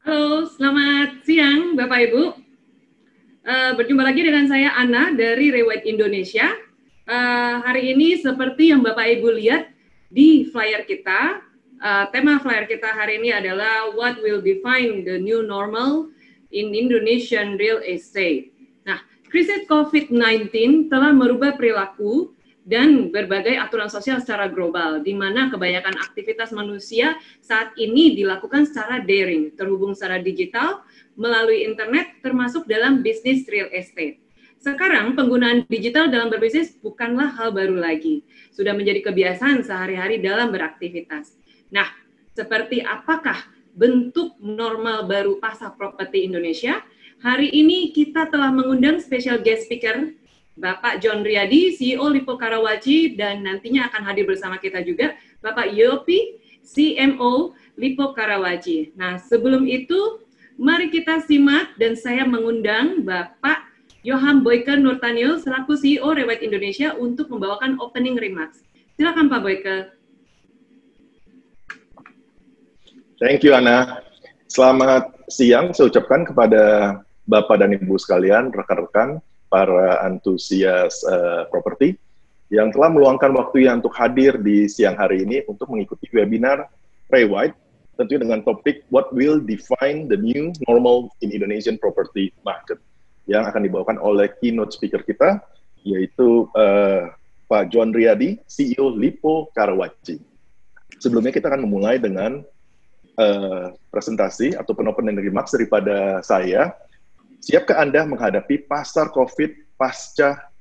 Halo, selamat siang Bapak Ibu. Uh, berjumpa lagi dengan saya Ana dari Rewet Indonesia. Uh, hari ini seperti yang Bapak Ibu lihat di flyer kita, uh, tema flyer kita hari ini adalah What will define the new normal in Indonesian real estate. Nah, krisis COVID-19 telah merubah perilaku dan berbagai aturan sosial secara global, di mana kebanyakan aktivitas manusia saat ini dilakukan secara daring, terhubung secara digital, melalui internet, termasuk dalam bisnis real estate. Sekarang penggunaan digital dalam berbisnis bukanlah hal baru lagi, sudah menjadi kebiasaan sehari-hari dalam beraktivitas. Nah, seperti apakah bentuk normal baru pasar properti Indonesia? Hari ini kita telah mengundang special guest speaker Bapak John Riyadi, CEO Lipo Karawaci, dan nantinya akan hadir bersama kita juga Bapak Yopi, CMO Lipo Karawaci. Nah, sebelum itu, mari kita simak dan saya mengundang Bapak Johan Boyke Nurtanil selaku CEO Rewet Indonesia untuk membawakan opening remarks. Silakan Pak Boyke. Thank you, Ana. Selamat siang saya ucapkan kepada Bapak dan Ibu sekalian, rekan-rekan, para antusias uh, properti yang telah meluangkan waktunya untuk hadir di siang hari ini untuk mengikuti webinar Ray White tentunya dengan topik What will define the new normal in Indonesian property market yang akan dibawakan oleh keynote speaker kita yaitu uh, Pak John Riyadi, CEO Lipo Karawaci. Sebelumnya kita akan memulai dengan uh, presentasi atau opening remarks daripada saya Siapkah Anda menghadapi pasar COVID pasca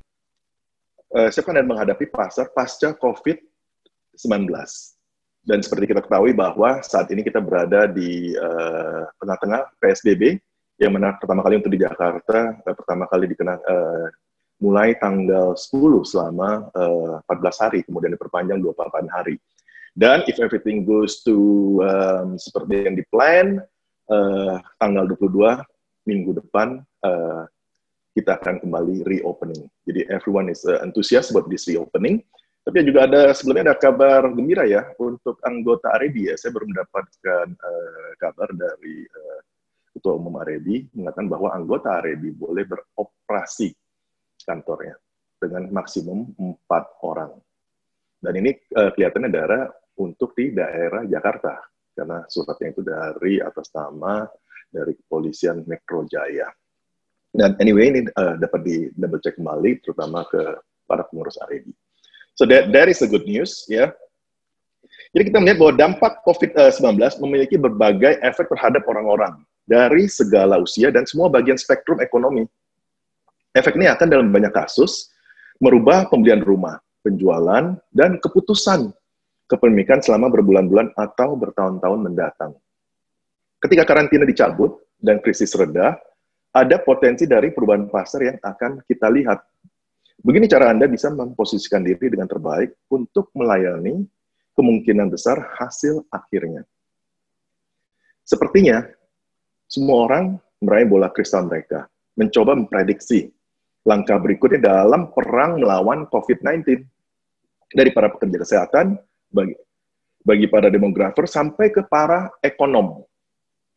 uh, siapkah Anda menghadapi pasar pasca COVID-19? Dan seperti kita ketahui bahwa saat ini kita berada di uh, tengah-tengah PSBB yang mana pertama kali untuk di Jakarta uh, pertama kali dikenal uh, mulai tanggal 10 selama uh, 14 hari kemudian diperpanjang 28 hari. Dan if everything goes to um, seperti yang di plan uh, tanggal 22 minggu depan uh, kita akan kembali reopening. Jadi everyone is uh, antusias about this reopening. Tapi juga ada sebelumnya ada kabar gembira ya untuk anggota Arebi ya. Saya baru mendapatkan uh, kabar dari uh, Ketua Umum Arebi mengatakan bahwa anggota Arebi boleh beroperasi kantornya dengan maksimum empat orang. Dan ini uh, kelihatannya daerah untuk di daerah Jakarta karena suratnya itu dari atas nama dari kepolisian Metro Jaya. Dan anyway ini uh, dapat di double check kembali, terutama ke para pengurus RED. So that, that is a good news, ya. Yeah. Jadi kita melihat bahwa dampak COVID-19 memiliki berbagai efek terhadap orang-orang dari segala usia dan semua bagian spektrum ekonomi. Efek ini akan dalam banyak kasus merubah pembelian rumah, penjualan, dan keputusan kepemilikan selama berbulan-bulan atau bertahun-tahun mendatang. Ketika karantina dicabut dan krisis reda, ada potensi dari perubahan pasar yang akan kita lihat. Begini cara Anda bisa memposisikan diri dengan terbaik untuk melayani kemungkinan besar hasil akhirnya. Sepertinya, semua orang meraih bola kristal mereka, mencoba memprediksi langkah berikutnya dalam perang melawan COVID-19. Dari para pekerja kesehatan, bagi, bagi para demografer, sampai ke para ekonom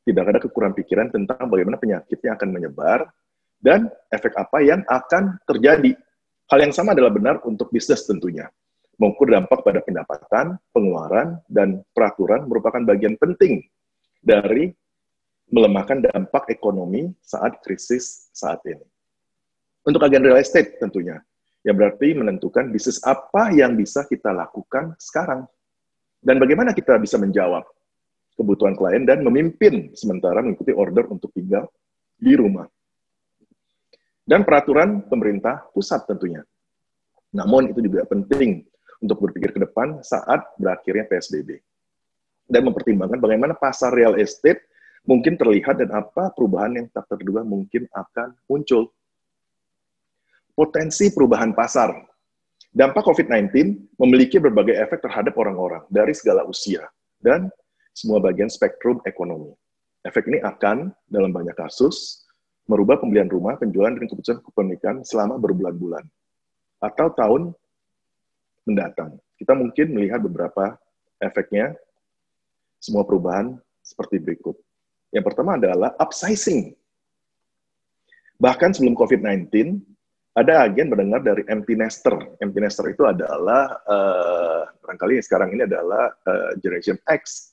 tidak ada kekurangan pikiran tentang bagaimana penyakitnya akan menyebar dan efek apa yang akan terjadi. Hal yang sama adalah benar untuk bisnis tentunya. Mengukur dampak pada pendapatan, pengeluaran, dan peraturan merupakan bagian penting dari melemahkan dampak ekonomi saat krisis saat ini. Untuk agen real estate tentunya, yang berarti menentukan bisnis apa yang bisa kita lakukan sekarang. Dan bagaimana kita bisa menjawab kebutuhan klien dan memimpin sementara mengikuti order untuk tinggal di rumah. Dan peraturan pemerintah pusat tentunya. Namun itu juga penting untuk berpikir ke depan saat berakhirnya PSBB. Dan mempertimbangkan bagaimana pasar real estate mungkin terlihat dan apa perubahan yang tak terduga mungkin akan muncul. Potensi perubahan pasar. Dampak COVID-19 memiliki berbagai efek terhadap orang-orang dari segala usia dan semua bagian spektrum ekonomi. Efek ini akan, dalam banyak kasus, merubah pembelian rumah, penjualan, dan keputusan kepemilikan selama berbulan-bulan atau tahun mendatang. Kita mungkin melihat beberapa efeknya, semua perubahan seperti berikut. Yang pertama adalah upsizing. Bahkan sebelum COVID-19, ada agen mendengar dari empty nester. Empty nester itu adalah, uh, barangkali sekarang ini adalah uh, Generation X,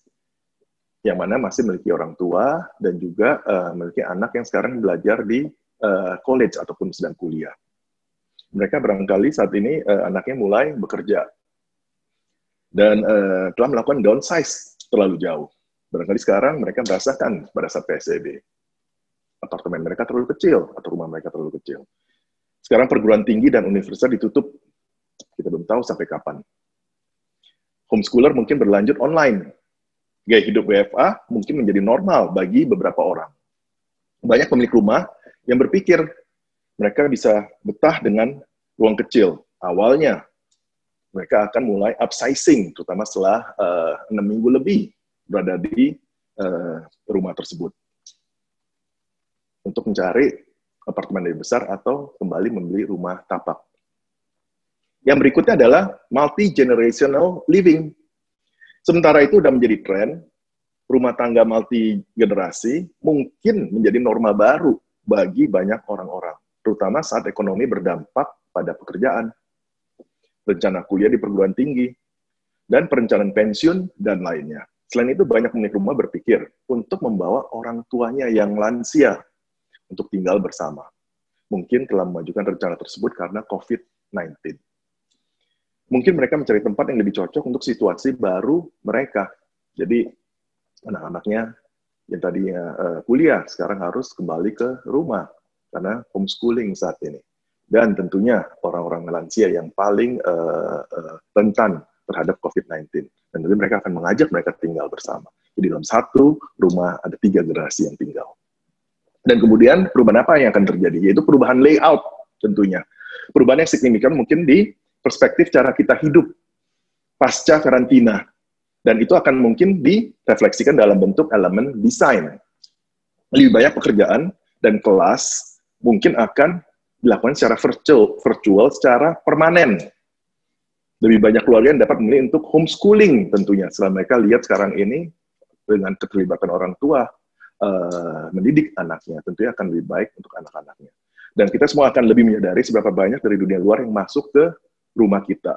yang mana masih memiliki orang tua dan juga uh, memiliki anak yang sekarang belajar di uh, college ataupun sedang kuliah. Mereka barangkali saat ini uh, anaknya mulai bekerja dan uh, telah melakukan downsize terlalu jauh. Barangkali sekarang mereka merasakan pada saat PSBB. Apartemen mereka terlalu kecil atau rumah mereka terlalu kecil. Sekarang perguruan tinggi dan universitas ditutup. Kita belum tahu sampai kapan. Homeschooler mungkin berlanjut online. Gaya hidup WFA mungkin menjadi normal bagi beberapa orang. Banyak pemilik rumah yang berpikir mereka bisa betah dengan ruang kecil. Awalnya mereka akan mulai upsizing, terutama setelah eh, enam uh, minggu lebih berada di uh, rumah tersebut untuk mencari apartemen lebih besar atau kembali membeli rumah tapak. Yang berikutnya adalah multi-generational living. Sementara itu sudah menjadi tren, rumah tangga multi generasi mungkin menjadi norma baru bagi banyak orang-orang, terutama saat ekonomi berdampak pada pekerjaan rencana kuliah di perguruan tinggi, dan perencanaan pensiun, dan lainnya. Selain itu, banyak pemilik rumah berpikir untuk membawa orang tuanya yang lansia untuk tinggal bersama. Mungkin telah memajukan rencana tersebut karena COVID-19. Mungkin mereka mencari tempat yang lebih cocok untuk situasi baru mereka. Jadi, anak-anaknya yang tadinya uh, kuliah sekarang harus kembali ke rumah karena homeschooling saat ini dan tentunya orang-orang lansia yang paling uh, uh, rentan terhadap COVID-19. Dan nanti mereka akan mengajak mereka tinggal bersama. Jadi dalam satu rumah ada tiga generasi yang tinggal. Dan kemudian perubahan apa yang akan terjadi? Yaitu perubahan layout tentunya. Perubahan yang signifikan mungkin di perspektif cara kita hidup pasca karantina. Dan itu akan mungkin direfleksikan dalam bentuk elemen desain. Lebih banyak pekerjaan dan kelas mungkin akan dilakukan secara virtual, virtual secara permanen. Lebih banyak keluarga yang dapat memilih untuk homeschooling tentunya. Setelah mereka lihat sekarang ini dengan keterlibatan orang tua uh, mendidik anaknya, tentunya akan lebih baik untuk anak-anaknya. Dan kita semua akan lebih menyadari seberapa banyak dari dunia luar yang masuk ke rumah kita.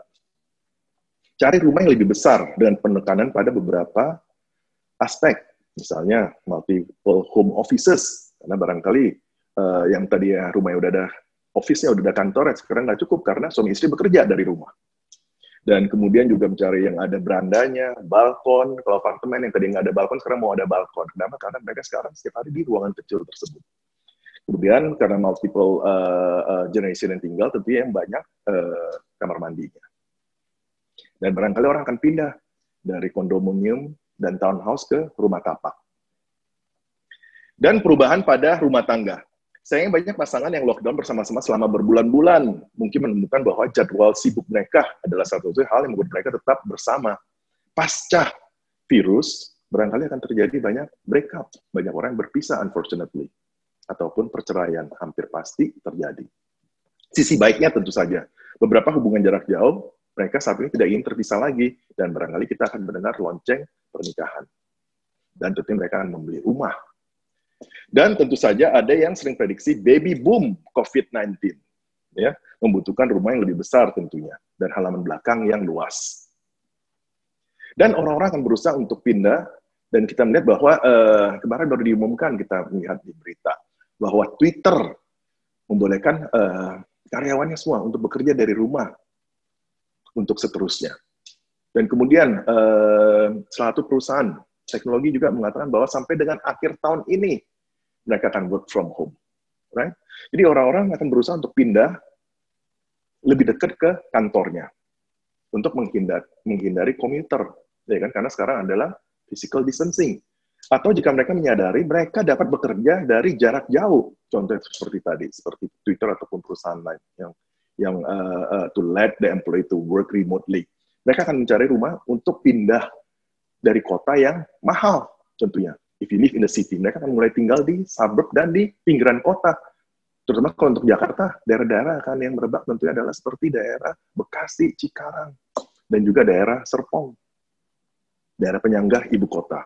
Cari rumah yang lebih besar dengan penekanan pada beberapa aspek. Misalnya multiple home offices, karena barangkali uh, yang tadi ya rumahnya udah ada office-nya udah ada kantor, ya sekarang nggak cukup karena suami istri bekerja dari rumah. Dan kemudian juga mencari yang ada berandanya, balkon, kalau apartemen yang tadi nggak ada balkon, sekarang mau ada balkon. Kenapa? Karena mereka sekarang setiap hari di ruangan kecil tersebut. Kemudian karena multiple uh, uh, generation yang tinggal, tentunya yang banyak uh, kamar mandinya. Dan barangkali orang akan pindah dari kondominium dan townhouse ke rumah tapak. Dan perubahan pada rumah tangga. Sayangnya banyak pasangan yang lockdown bersama-sama selama berbulan-bulan, mungkin menemukan bahwa jadwal sibuk mereka adalah satu hal yang membuat mereka tetap bersama. Pasca virus, barangkali akan terjadi banyak breakup, banyak orang yang berpisah unfortunately, ataupun perceraian hampir pasti terjadi. Sisi baiknya tentu saja, beberapa hubungan jarak jauh, mereka saat ini tidak ingin terpisah lagi, dan barangkali kita akan mendengar lonceng pernikahan. Dan tentu mereka akan membeli rumah dan tentu saja ada yang sering prediksi baby boom COVID-19. Ya, membutuhkan rumah yang lebih besar tentunya dan halaman belakang yang luas. Dan orang-orang akan berusaha untuk pindah dan kita melihat bahwa uh, kemarin baru diumumkan kita melihat di berita bahwa Twitter membolehkan uh, karyawannya semua untuk bekerja dari rumah untuk seterusnya. Dan kemudian uh, salah satu perusahaan teknologi juga mengatakan bahwa sampai dengan akhir tahun ini mereka akan work from home. Right? Jadi orang-orang akan berusaha untuk pindah lebih dekat ke kantornya untuk menghindar, menghindari komuter, ya kan? Karena sekarang adalah physical distancing. Atau jika mereka menyadari mereka dapat bekerja dari jarak jauh, contoh seperti tadi, seperti Twitter ataupun perusahaan lain yang yang uh, uh, to let the employee to work remotely. Mereka akan mencari rumah untuk pindah dari kota yang mahal tentunya if you live in the city, mereka akan mulai tinggal di suburb dan di pinggiran kota. Terutama kalau untuk Jakarta, daerah-daerah akan yang merebak tentunya adalah seperti daerah Bekasi, Cikarang, dan juga daerah Serpong, daerah penyangga ibu kota.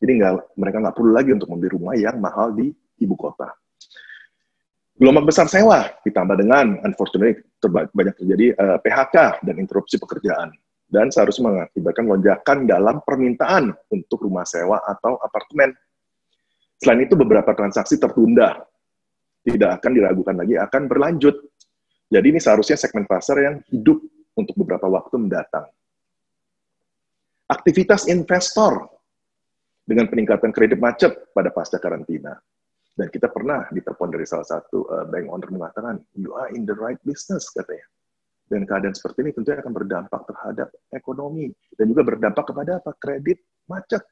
Jadi nggak, mereka nggak perlu lagi untuk membeli rumah yang mahal di ibu kota. Gelombang besar sewa ditambah dengan unfortunately banyak terjadi uh, eh, PHK dan interupsi pekerjaan dan seharusnya mengakibatkan lonjakan dalam permintaan untuk rumah sewa atau apartemen. Selain itu beberapa transaksi tertunda, tidak akan diragukan lagi akan berlanjut. Jadi ini seharusnya segmen pasar yang hidup untuk beberapa waktu mendatang. Aktivitas investor dengan peningkatan kredit macet pada pasca karantina dan kita pernah ditelepon dari salah satu uh, bank owner mengatakan, you are in the right business, katanya. Dan keadaan seperti ini tentunya akan berdampak terhadap ekonomi dan juga berdampak kepada apa? Kredit macet.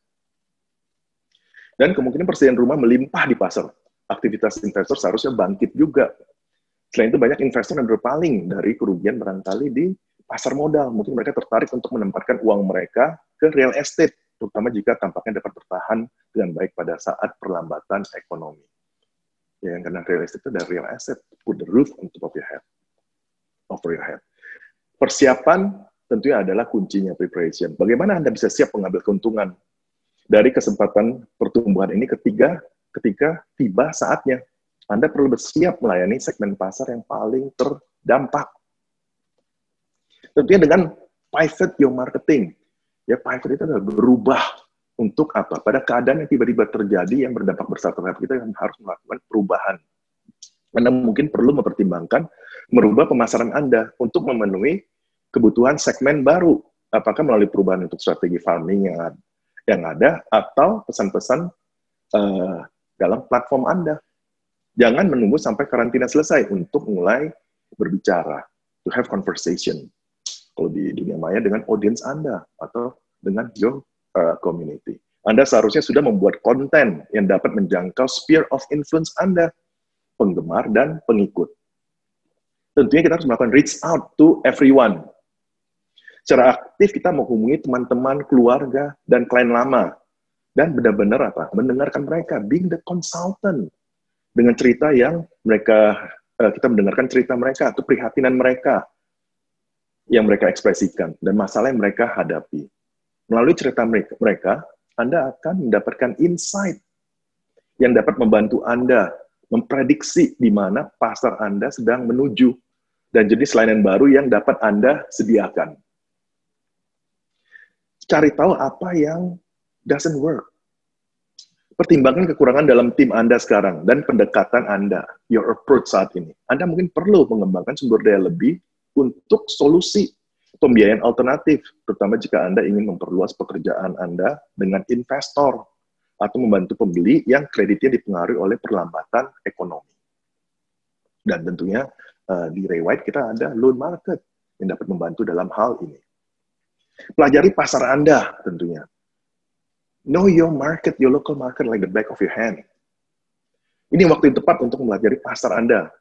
Dan kemungkinan persediaan rumah melimpah di pasar. Aktivitas investor seharusnya bangkit juga. Selain itu banyak investor yang berpaling dari kerugian barangkali di pasar modal. Mungkin mereka tertarik untuk menempatkan uang mereka ke real estate, terutama jika tampaknya dapat bertahan dengan baik pada saat perlambatan ekonomi. Ya yang karena real estate itu adalah real asset put the roof on top of your head over your head. Persiapan tentunya adalah kuncinya preparation. Bagaimana anda bisa siap mengambil keuntungan dari kesempatan pertumbuhan ini ketiga ketika tiba saatnya? Anda perlu bersiap melayani segmen pasar yang paling terdampak. Tentunya dengan pivot your marketing ya pivot itu adalah berubah untuk apa? Pada keadaan yang tiba-tiba terjadi yang berdampak besar terhadap kita yang harus melakukan perubahan. Anda mungkin perlu mempertimbangkan merubah pemasaran Anda untuk memenuhi kebutuhan segmen baru. Apakah melalui perubahan untuk strategi farming yang ada, yang ada atau pesan-pesan uh, dalam platform Anda. Jangan menunggu sampai karantina selesai untuk mulai berbicara, to have conversation. Kalau di dunia maya dengan audience Anda atau dengan your uh, community. Anda seharusnya sudah membuat konten yang dapat menjangkau sphere of influence Anda, penggemar dan pengikut. Tentunya kita harus melakukan reach out to everyone. Secara aktif kita menghubungi teman-teman, keluarga, dan klien lama. Dan benar-benar apa? Mendengarkan mereka, being the consultant. Dengan cerita yang mereka, uh, kita mendengarkan cerita mereka, atau prihatinan mereka, yang mereka ekspresikan, dan masalah yang mereka hadapi Melalui cerita mereka, Anda akan mendapatkan insight yang dapat membantu Anda memprediksi di mana pasar Anda sedang menuju dan jenis layanan baru yang dapat Anda sediakan. Cari tahu apa yang doesn't work. Pertimbangkan kekurangan dalam tim Anda sekarang dan pendekatan Anda, your approach saat ini. Anda mungkin perlu mengembangkan sumber daya lebih untuk solusi pembiayaan alternatif, terutama jika Anda ingin memperluas pekerjaan Anda dengan investor atau membantu pembeli yang kreditnya dipengaruhi oleh perlambatan ekonomi. Dan tentunya uh, di White kita ada loan market yang dapat membantu dalam hal ini. Pelajari pasar Anda tentunya. Know your market, your local market like the back of your hand. Ini waktu yang tepat untuk mempelajari pasar Anda.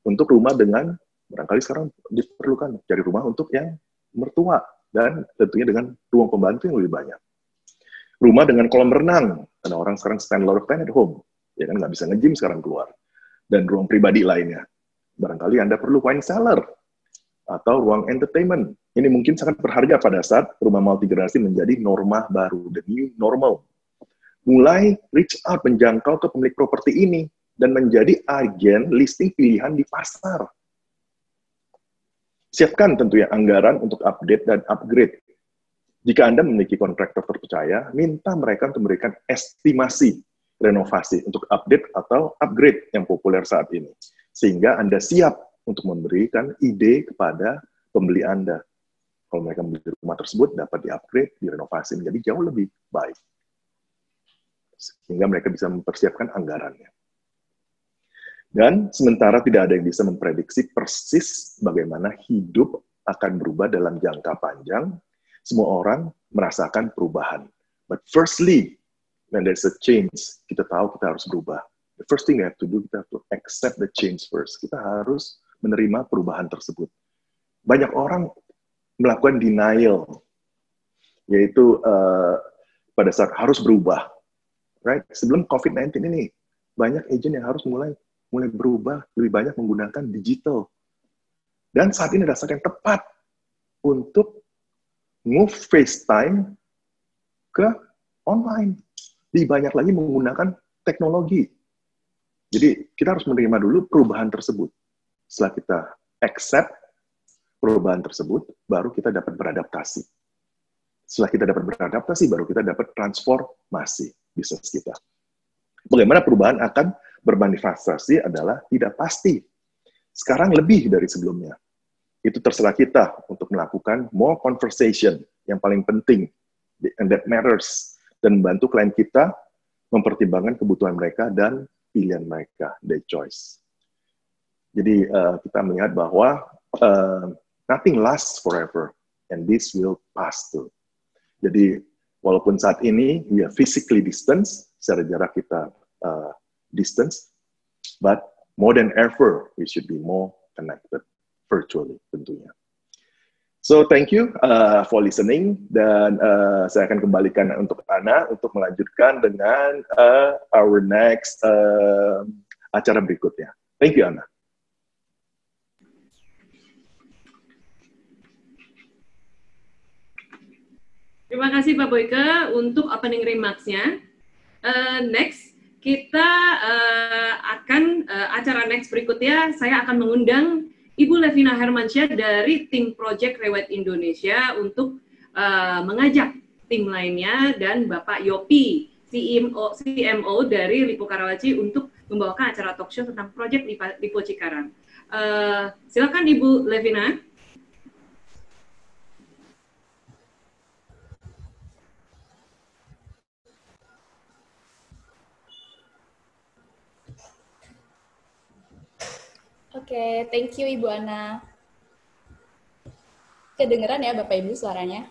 Untuk rumah dengan, barangkali sekarang diperlukan, cari rumah untuk yang mertua dan tentunya dengan ruang pembantu yang lebih banyak. Rumah dengan kolam renang, karena orang sekarang spend a lot at home, ya kan nggak bisa nge-gym sekarang keluar. Dan ruang pribadi lainnya. Barangkali Anda perlu wine cellar atau ruang entertainment. Ini mungkin sangat berharga pada saat rumah multi generasi menjadi norma baru, the new normal. Mulai reach out menjangkau ke pemilik properti ini dan menjadi agen listing pilihan di pasar Siapkan tentunya anggaran untuk update dan upgrade. Jika Anda memiliki kontraktor terpercaya, minta mereka untuk memberikan estimasi renovasi untuk update atau upgrade yang populer saat ini. Sehingga Anda siap untuk memberikan ide kepada pembeli Anda. Kalau mereka membeli rumah tersebut, dapat di-upgrade, direnovasi menjadi jauh lebih baik. Sehingga mereka bisa mempersiapkan anggarannya. Dan sementara tidak ada yang bisa memprediksi persis bagaimana hidup akan berubah dalam jangka panjang, semua orang merasakan perubahan. But firstly, when there's a change, kita tahu kita harus berubah. The first thing we have to do, kita to accept the change first. Kita harus menerima perubahan tersebut. Banyak orang melakukan denial, yaitu uh, pada saat harus berubah. Right? Sebelum COVID-19 ini, banyak agent yang harus mulai mulai berubah lebih banyak menggunakan digital. Dan saat ini adalah yang tepat untuk move FaceTime ke online. lebih banyak lagi menggunakan teknologi. Jadi kita harus menerima dulu perubahan tersebut. Setelah kita accept perubahan tersebut, baru kita dapat beradaptasi. Setelah kita dapat beradaptasi, baru kita dapat transformasi bisnis kita. Bagaimana perubahan akan bermanifestasi adalah tidak pasti. Sekarang lebih dari sebelumnya. Itu terserah kita untuk melakukan more conversation yang paling penting and that matters dan membantu klien kita mempertimbangkan kebutuhan mereka dan pilihan mereka, their choice. Jadi uh, kita melihat bahwa uh, nothing lasts forever and this will pass too. Jadi walaupun saat ini are physically distance, secara jarak kita uh, distance, but more than ever we should be more connected virtually tentunya. So thank you uh, for listening dan uh, saya akan kembalikan untuk Ana untuk melanjutkan dengan uh, our next uh, acara berikutnya. Thank you Ana. Terima kasih Pak Boyke untuk opening remarks-nya. Uh, next, kita uh, akan uh, acara next berikutnya, saya akan mengundang Ibu Levina Hermansyah dari tim Project Rewet Indonesia untuk uh, mengajak tim lainnya dan Bapak Yopi, CMO, CMO dari Lipo Karawaci untuk membawakan acara talk show tentang Project Lipo Cikarang. Uh, silakan Ibu Levina. Oke, okay, thank you Ibu Ana. Kedengeran ya Bapak Ibu suaranya?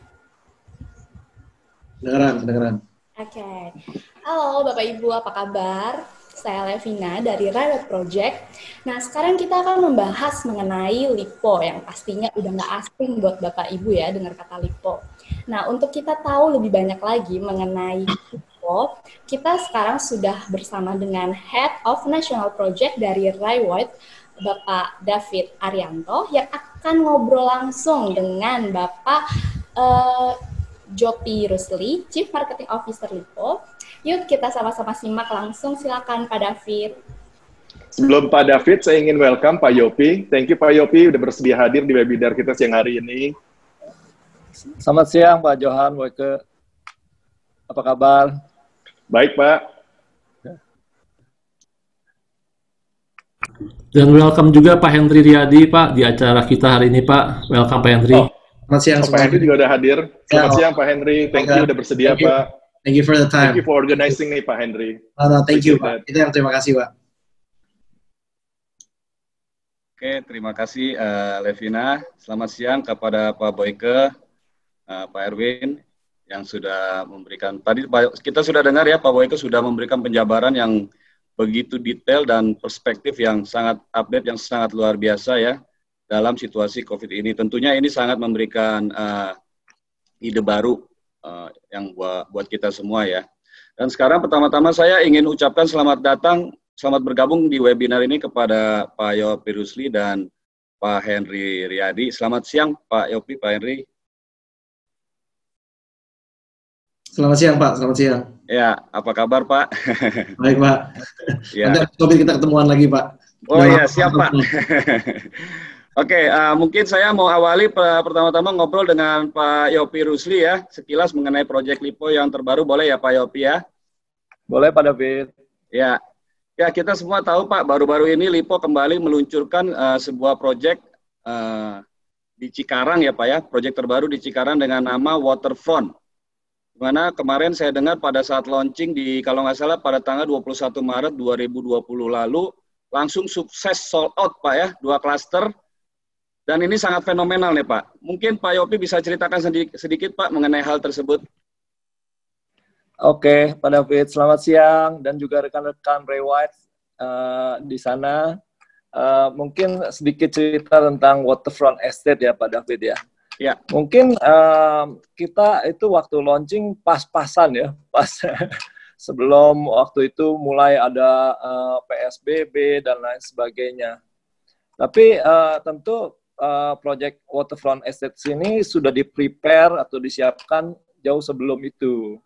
Kedengeran, kedengeran. Oke. Okay. Halo Bapak Ibu, apa kabar? Saya Levina dari Riot Project. Nah, sekarang kita akan membahas mengenai LIPO yang pastinya udah nggak asing buat Bapak Ibu ya dengar kata LIPO. Nah, untuk kita tahu lebih banyak lagi mengenai LIPO, kita sekarang sudah bersama dengan Head of National Project dari Riot, Bapak David Arianto yang akan ngobrol langsung dengan Bapak uh, Jopi Rusli, Chief Marketing Officer Lipo. Yuk kita sama-sama simak langsung, silakan Pak David. Sebelum Pak David, saya ingin welcome Pak Yopi. Thank you Pak Yopi udah bersedia hadir di webinar kita siang hari ini. Selamat siang Pak Johan Weke. Apa kabar? Baik Pak. Dan welcome juga Pak Henry Riyadi, Pak, di acara kita hari ini, Pak. Welcome, Pak Henry. Oh, selamat siang. Oh, Pak Henry juga udah hadir. Selamat yeah, siang, Pak Henry. Thank you udah bersedia, thank Pak. Thank you for the time. Thank you for organizing nih, Pak Henry. No, no, thank you, Pak. Itu yang terima kasih, Pak. Oke, terima kasih, uh, Levina. Selamat siang kepada Pak Boyke, uh, Pak Erwin, yang sudah memberikan, tadi kita sudah dengar ya, Pak Boyke sudah memberikan penjabaran yang begitu detail dan perspektif yang sangat update yang sangat luar biasa ya dalam situasi COVID ini. Tentunya ini sangat memberikan uh, ide baru uh, yang buat buat kita semua ya. Dan sekarang pertama-tama saya ingin ucapkan selamat datang, selamat bergabung di webinar ini kepada Pak Yopi Rusli dan Pak Henry Riyadi. Selamat siang Pak Yopi, Pak Henry. Selamat siang Pak, selamat siang. Ya, apa kabar Pak? Baik Pak. Ya. Nanti topik kita ketemuan lagi Pak. Oh iya, siap Pak. Oke, okay, uh, mungkin saya mau awali pertama-tama ngobrol dengan Pak Yopi Rusli ya, sekilas mengenai proyek Lipo yang terbaru, boleh ya Pak Yopi ya? Boleh Pak David. Ya, ya kita semua tahu Pak, baru-baru ini Lipo kembali meluncurkan uh, sebuah proyek uh, di Cikarang ya Pak ya, proyek terbaru di Cikarang dengan nama Waterfront mana kemarin saya dengar pada saat launching di kalau nggak salah pada tanggal 21 Maret 2020 lalu langsung sukses sold out Pak ya, dua klaster. Dan ini sangat fenomenal nih Pak. Mungkin Pak Yopi bisa ceritakan sedikit, Pak mengenai hal tersebut. Oke, Pak David, selamat siang dan juga rekan-rekan Ray White uh, di sana. Uh, mungkin sedikit cerita tentang Waterfront Estate ya Pak David ya. Ya, mungkin um, kita itu waktu launching pas-pasan ya, pas sebelum waktu itu mulai ada uh, PSBB dan lain sebagainya. Tapi uh, tentu uh, project Waterfront Estate ini sudah di-prepare atau disiapkan jauh sebelum itu.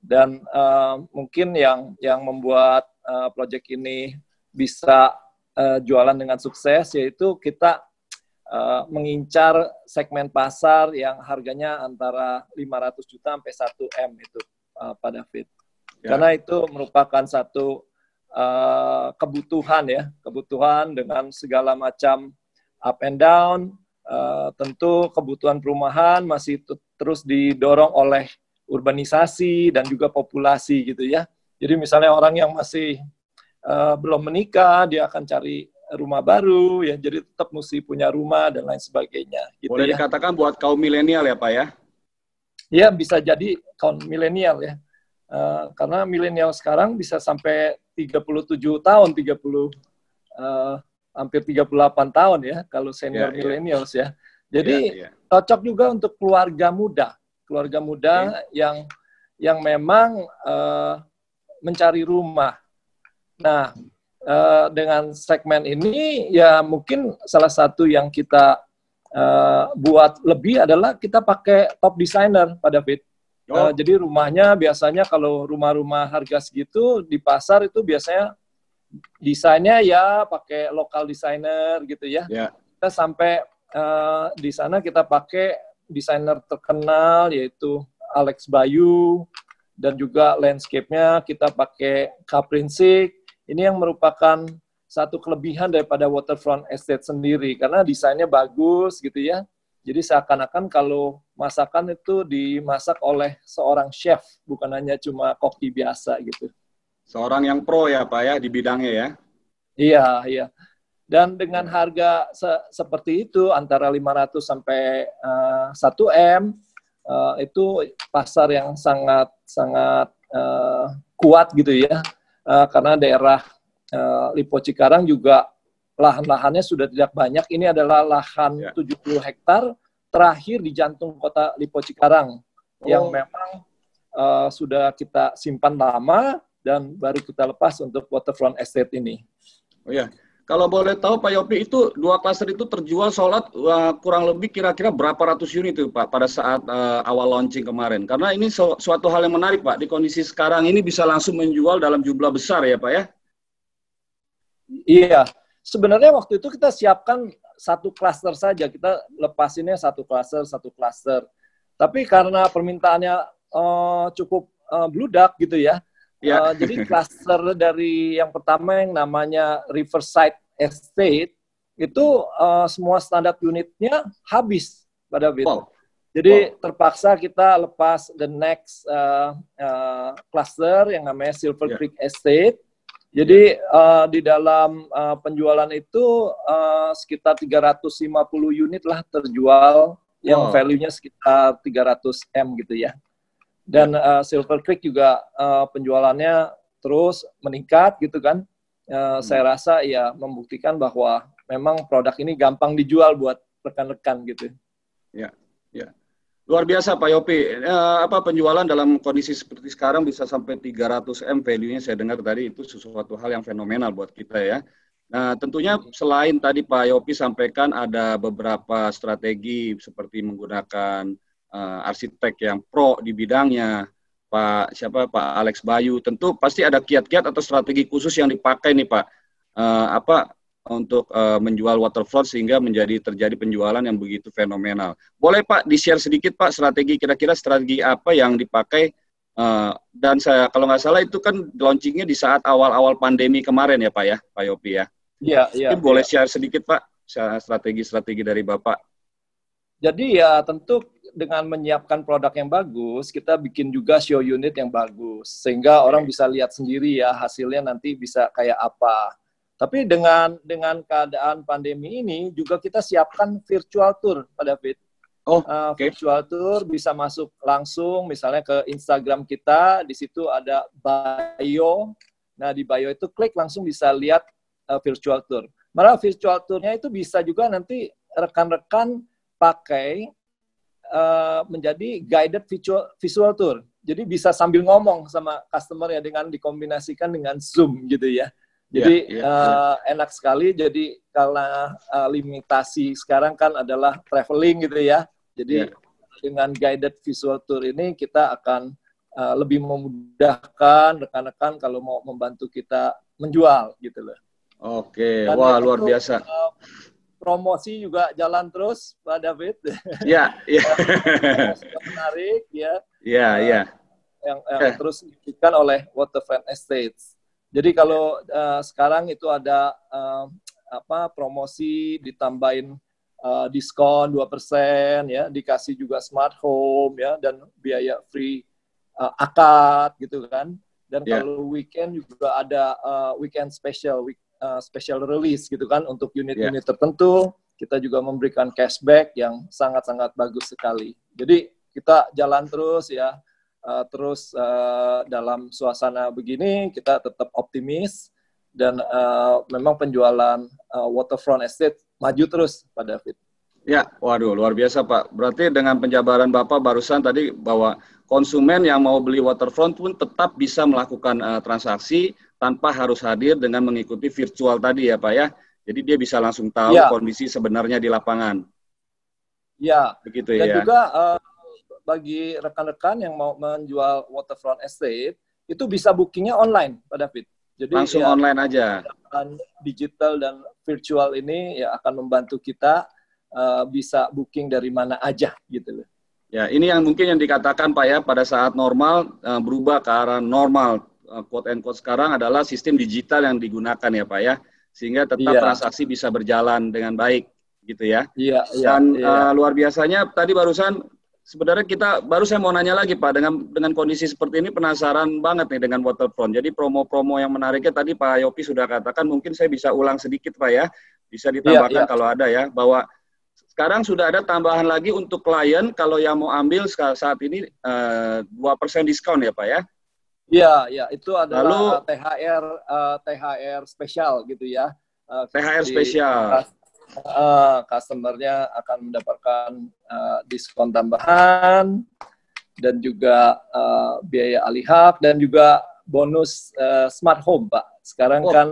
Dan uh, mungkin yang yang membuat uh, project ini bisa uh, jualan dengan sukses yaitu kita uh, mengincar segmen pasar yang harganya antara 500 juta sampai 1 M itu uh, Pak David. Ya. Karena itu merupakan satu uh, kebutuhan ya, kebutuhan dengan segala macam up and down. Uh, tentu kebutuhan perumahan masih terus didorong oleh urbanisasi dan juga populasi gitu ya. Jadi misalnya orang yang masih uh, belum menikah, dia akan cari rumah baru ya. Jadi tetap mesti punya rumah dan lain sebagainya. Gitu Boleh ya. dikatakan buat kaum milenial ya Pak ya? Ya bisa jadi kaum milenial ya. Uh, karena milenial sekarang bisa sampai 37 tahun, 30 uh, hampir 38 tahun ya kalau senior yeah, ya. millennials yeah. ya. Jadi yeah, yeah. cocok juga untuk keluarga muda, keluarga muda okay. yang yang memang uh, mencari rumah. Nah, uh, dengan segmen ini ya mungkin salah satu yang kita uh, buat lebih adalah kita pakai top designer pada David. Oh. Uh, jadi rumahnya biasanya kalau rumah-rumah harga segitu di pasar itu biasanya desainnya ya pakai lokal designer gitu ya. Yeah. Kita sampai uh, di sana kita pakai desainer terkenal yaitu Alex Bayu dan juga landscape-nya kita pakai Kaprinsik. Ini yang merupakan satu kelebihan daripada waterfront estate sendiri karena desainnya bagus gitu ya. Jadi seakan-akan kalau masakan itu dimasak oleh seorang chef, bukan hanya cuma koki biasa gitu. Seorang yang pro ya Pak ya di bidangnya ya? Iya, iya. Dan dengan harga se seperti itu antara 500 sampai uh, 1 M uh, itu pasar yang sangat sangat uh, kuat gitu ya. Uh, karena daerah uh, Lipo Cikarang juga lahan-lahannya sudah tidak banyak. Ini adalah lahan ya. 70 hektar terakhir di jantung kota Lipo Cikarang oh. yang memang uh, sudah kita simpan lama dan baru kita lepas untuk waterfront estate ini. Oh ya, kalau boleh tahu Pak Yopi itu dua klaster itu terjual sholat uh, kurang lebih kira-kira berapa ratus unit itu Pak pada saat uh, awal launching kemarin? Karena ini su suatu hal yang menarik Pak di kondisi sekarang ini bisa langsung menjual dalam jumlah besar ya Pak ya? Iya, sebenarnya waktu itu kita siapkan satu klaster saja, kita lepasinnya satu klaster, satu klaster. Tapi karena permintaannya uh, cukup uh, bludak gitu ya, ya. Uh, jadi klaster dari yang pertama yang namanya Riverside Estate itu uh, semua standar unitnya habis pada Wow. Jadi wow. terpaksa kita lepas the next uh, uh, cluster yang namanya Silver yeah. Creek Estate jadi uh, di dalam uh, penjualan itu uh, sekitar 350 unit lah terjual wow. yang value-nya sekitar 300 M gitu ya. Dan uh, Silver Creek juga uh, penjualannya terus meningkat gitu kan. Uh, hmm. Saya rasa ya membuktikan bahwa memang produk ini gampang dijual buat rekan-rekan gitu. Ya, ya. Luar biasa Pak Yopi. Eh, apa penjualan dalam kondisi seperti sekarang bisa sampai 300 M value-nya saya dengar tadi itu sesuatu hal yang fenomenal buat kita ya. Nah, tentunya selain tadi Pak Yopi sampaikan ada beberapa strategi seperti menggunakan uh, arsitek yang pro di bidangnya, Pak siapa Pak Alex Bayu. Tentu pasti ada kiat-kiat atau strategi khusus yang dipakai nih Pak. Uh, apa untuk uh, menjual waterfront sehingga menjadi terjadi penjualan yang begitu fenomenal. Boleh Pak di-share sedikit Pak strategi kira-kira strategi apa yang dipakai uh, dan saya kalau nggak salah itu kan launchingnya di saat awal-awal pandemi kemarin ya Pak ya, Pak Yopi ya. Iya, iya. Boleh ya. share sedikit Pak strategi-strategi dari Bapak. Jadi ya tentu dengan menyiapkan produk yang bagus, kita bikin juga show unit yang bagus sehingga orang bisa lihat sendiri ya hasilnya nanti bisa kayak apa tapi dengan dengan keadaan pandemi ini juga kita siapkan virtual tour, Pak David. Oh, uh, okay. virtual tour bisa masuk langsung misalnya ke Instagram kita, di situ ada bio. Nah, di bio itu klik langsung bisa lihat uh, virtual tour. Malah virtual tournya itu bisa juga nanti rekan-rekan pakai uh, menjadi guided visual, visual tour. Jadi bisa sambil ngomong sama customer ya dengan dikombinasikan dengan Zoom gitu ya. Jadi yeah, yeah, uh, enak sekali. Jadi karena uh, limitasi sekarang kan adalah traveling gitu ya. Jadi yeah. dengan guided visual tour ini kita akan uh, lebih memudahkan rekan-rekan kalau mau membantu kita menjual gitu loh. Oke, Dan wah luar biasa. Uh, promosi juga jalan terus, Pak David. Iya, iya. menarik ya. Iya, iya. Yang, yang eh. terus diberikan oleh Waterfront Estates. Jadi kalau uh, sekarang itu ada uh, apa promosi ditambahin uh, diskon 2% ya, dikasih juga smart home ya dan biaya free uh, akad gitu kan. Dan yeah. kalau weekend juga ada uh, weekend special week, uh, special release gitu kan untuk unit-unit yeah. tertentu. Kita juga memberikan cashback yang sangat-sangat bagus sekali. Jadi kita jalan terus ya. Uh, terus uh, dalam suasana begini kita tetap optimis dan uh, memang penjualan uh, waterfront estate maju terus Pak David. Ya, waduh luar biasa Pak. Berarti dengan penjabaran Bapak barusan tadi bahwa konsumen yang mau beli waterfront pun tetap bisa melakukan uh, transaksi tanpa harus hadir dengan mengikuti virtual tadi ya Pak ya. Jadi dia bisa langsung tahu ya. kondisi sebenarnya di lapangan. Ya. Begitu Dan ya. Dan juga uh, bagi rekan-rekan yang mau menjual waterfront estate itu bisa bookingnya online Pak David. Jadi langsung ya, online aja. Digital dan virtual ini ya akan membantu kita uh, bisa booking dari mana aja gitu loh. Ya, ini yang mungkin yang dikatakan Pak ya pada saat normal uh, berubah ke arah normal quote and quote sekarang adalah sistem digital yang digunakan ya Pak ya sehingga tetap iya. transaksi bisa berjalan dengan baik gitu ya. Iya, iya. Dan iya. Uh, luar biasanya tadi barusan sebenarnya kita baru saya mau nanya lagi Pak dengan dengan kondisi seperti ini penasaran banget nih dengan waterfront. Jadi promo-promo yang menariknya tadi Pak Yopi sudah katakan mungkin saya bisa ulang sedikit Pak ya. Bisa ditambahkan iya, iya. kalau ada ya bahwa sekarang sudah ada tambahan lagi untuk klien kalau yang mau ambil saat ini eh, dua uh, persen diskon ya Pak ya? Iya, ya itu adalah Lalu, THR uh, THR spesial gitu ya. Uh, THR spesial. Uh, customernya akan mendapatkan uh, diskon tambahan dan juga uh, biaya alih hak dan juga bonus uh, smart home Pak. Sekarang oh. kan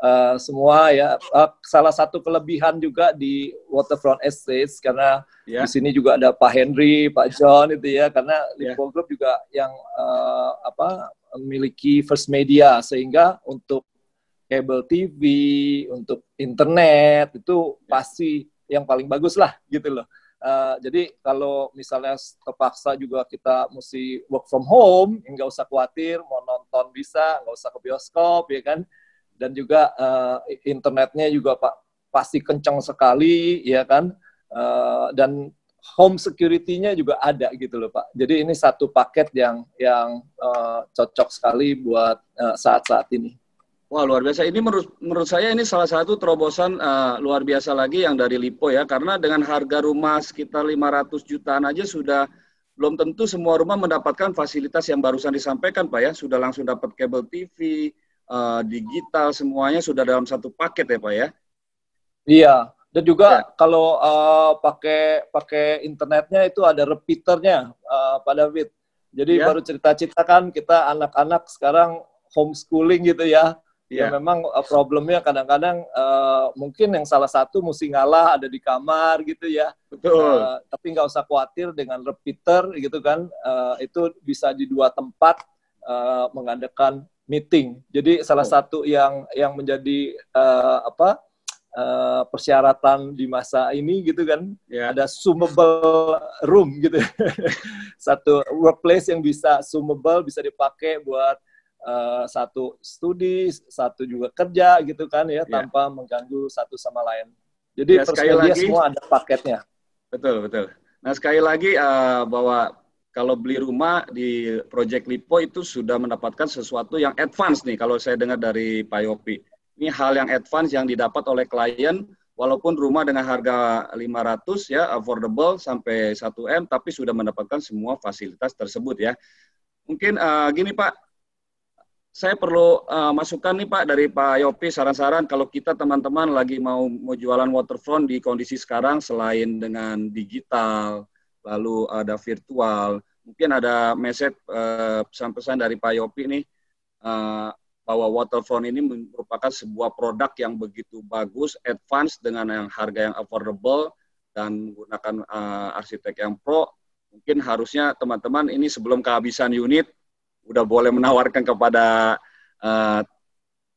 uh, semua ya. Uh, salah satu kelebihan juga di Waterfront Estates karena yeah. di sini juga ada Pak Henry, Pak John itu ya karena yeah. Lipo Group juga yang uh, apa memiliki first media sehingga untuk cable TV, untuk internet itu yeah. pasti yang paling bagus lah gitu loh. Uh, jadi kalau misalnya terpaksa juga kita mesti work from home, nggak usah khawatir, mau nonton bisa, nggak usah ke bioskop, ya kan? Dan juga uh, internetnya juga pak pasti kencang sekali ya kan uh, dan home security-nya juga ada gitu loh pak jadi ini satu paket yang yang uh, cocok sekali buat saat-saat ini Wah luar biasa. Ini menurut menurut saya ini salah satu terobosan uh, luar biasa lagi yang dari Lipo ya. Karena dengan harga rumah sekitar 500 jutaan aja sudah belum tentu semua rumah mendapatkan fasilitas yang barusan disampaikan Pak ya. Sudah langsung dapat kabel TV, uh, digital semuanya sudah dalam satu paket ya Pak ya? Iya, dan juga ya. kalau uh, pakai pakai internetnya itu ada repeaternya uh, Pak David. Jadi ya. baru cerita-cerita kan kita anak-anak sekarang homeschooling gitu ya. Ya, ya memang uh, problemnya kadang-kadang uh, mungkin yang salah satu mesti ngalah ada di kamar gitu ya. Betul. Uh, tapi nggak usah khawatir dengan repeater gitu kan. Uh, itu bisa di dua tempat uh, mengadakan meeting. Jadi salah oh. satu yang yang menjadi uh, apa uh, persyaratan di masa ini gitu kan yeah. ada zoomable room gitu. satu workplace yang bisa zoomable bisa dipakai buat uh, satu studi, satu juga kerja gitu kan ya yeah. tanpa mengganggu satu sama lain. Jadi ya, sekali lagi, semua ada paketnya. Betul betul. Nah sekali lagi uh, bahwa kalau beli rumah di Project Lipo itu sudah mendapatkan sesuatu yang advance nih kalau saya dengar dari Pak Yopi. Ini hal yang advance yang didapat oleh klien walaupun rumah dengan harga 500 ya affordable sampai 1 M tapi sudah mendapatkan semua fasilitas tersebut ya. Mungkin uh, gini Pak, saya perlu uh, masukan nih Pak dari Pak Yopi saran-saran kalau kita teman-teman lagi mau mau jualan waterfront di kondisi sekarang selain dengan digital lalu ada virtual. Mungkin ada message uh, pesan-pesan dari Pak Yopi nih uh, bahwa Waterfront ini merupakan sebuah produk yang begitu bagus, advance dengan yang harga yang affordable dan menggunakan uh, arsitek yang pro. Mungkin harusnya teman-teman ini sebelum kehabisan unit udah boleh menawarkan kepada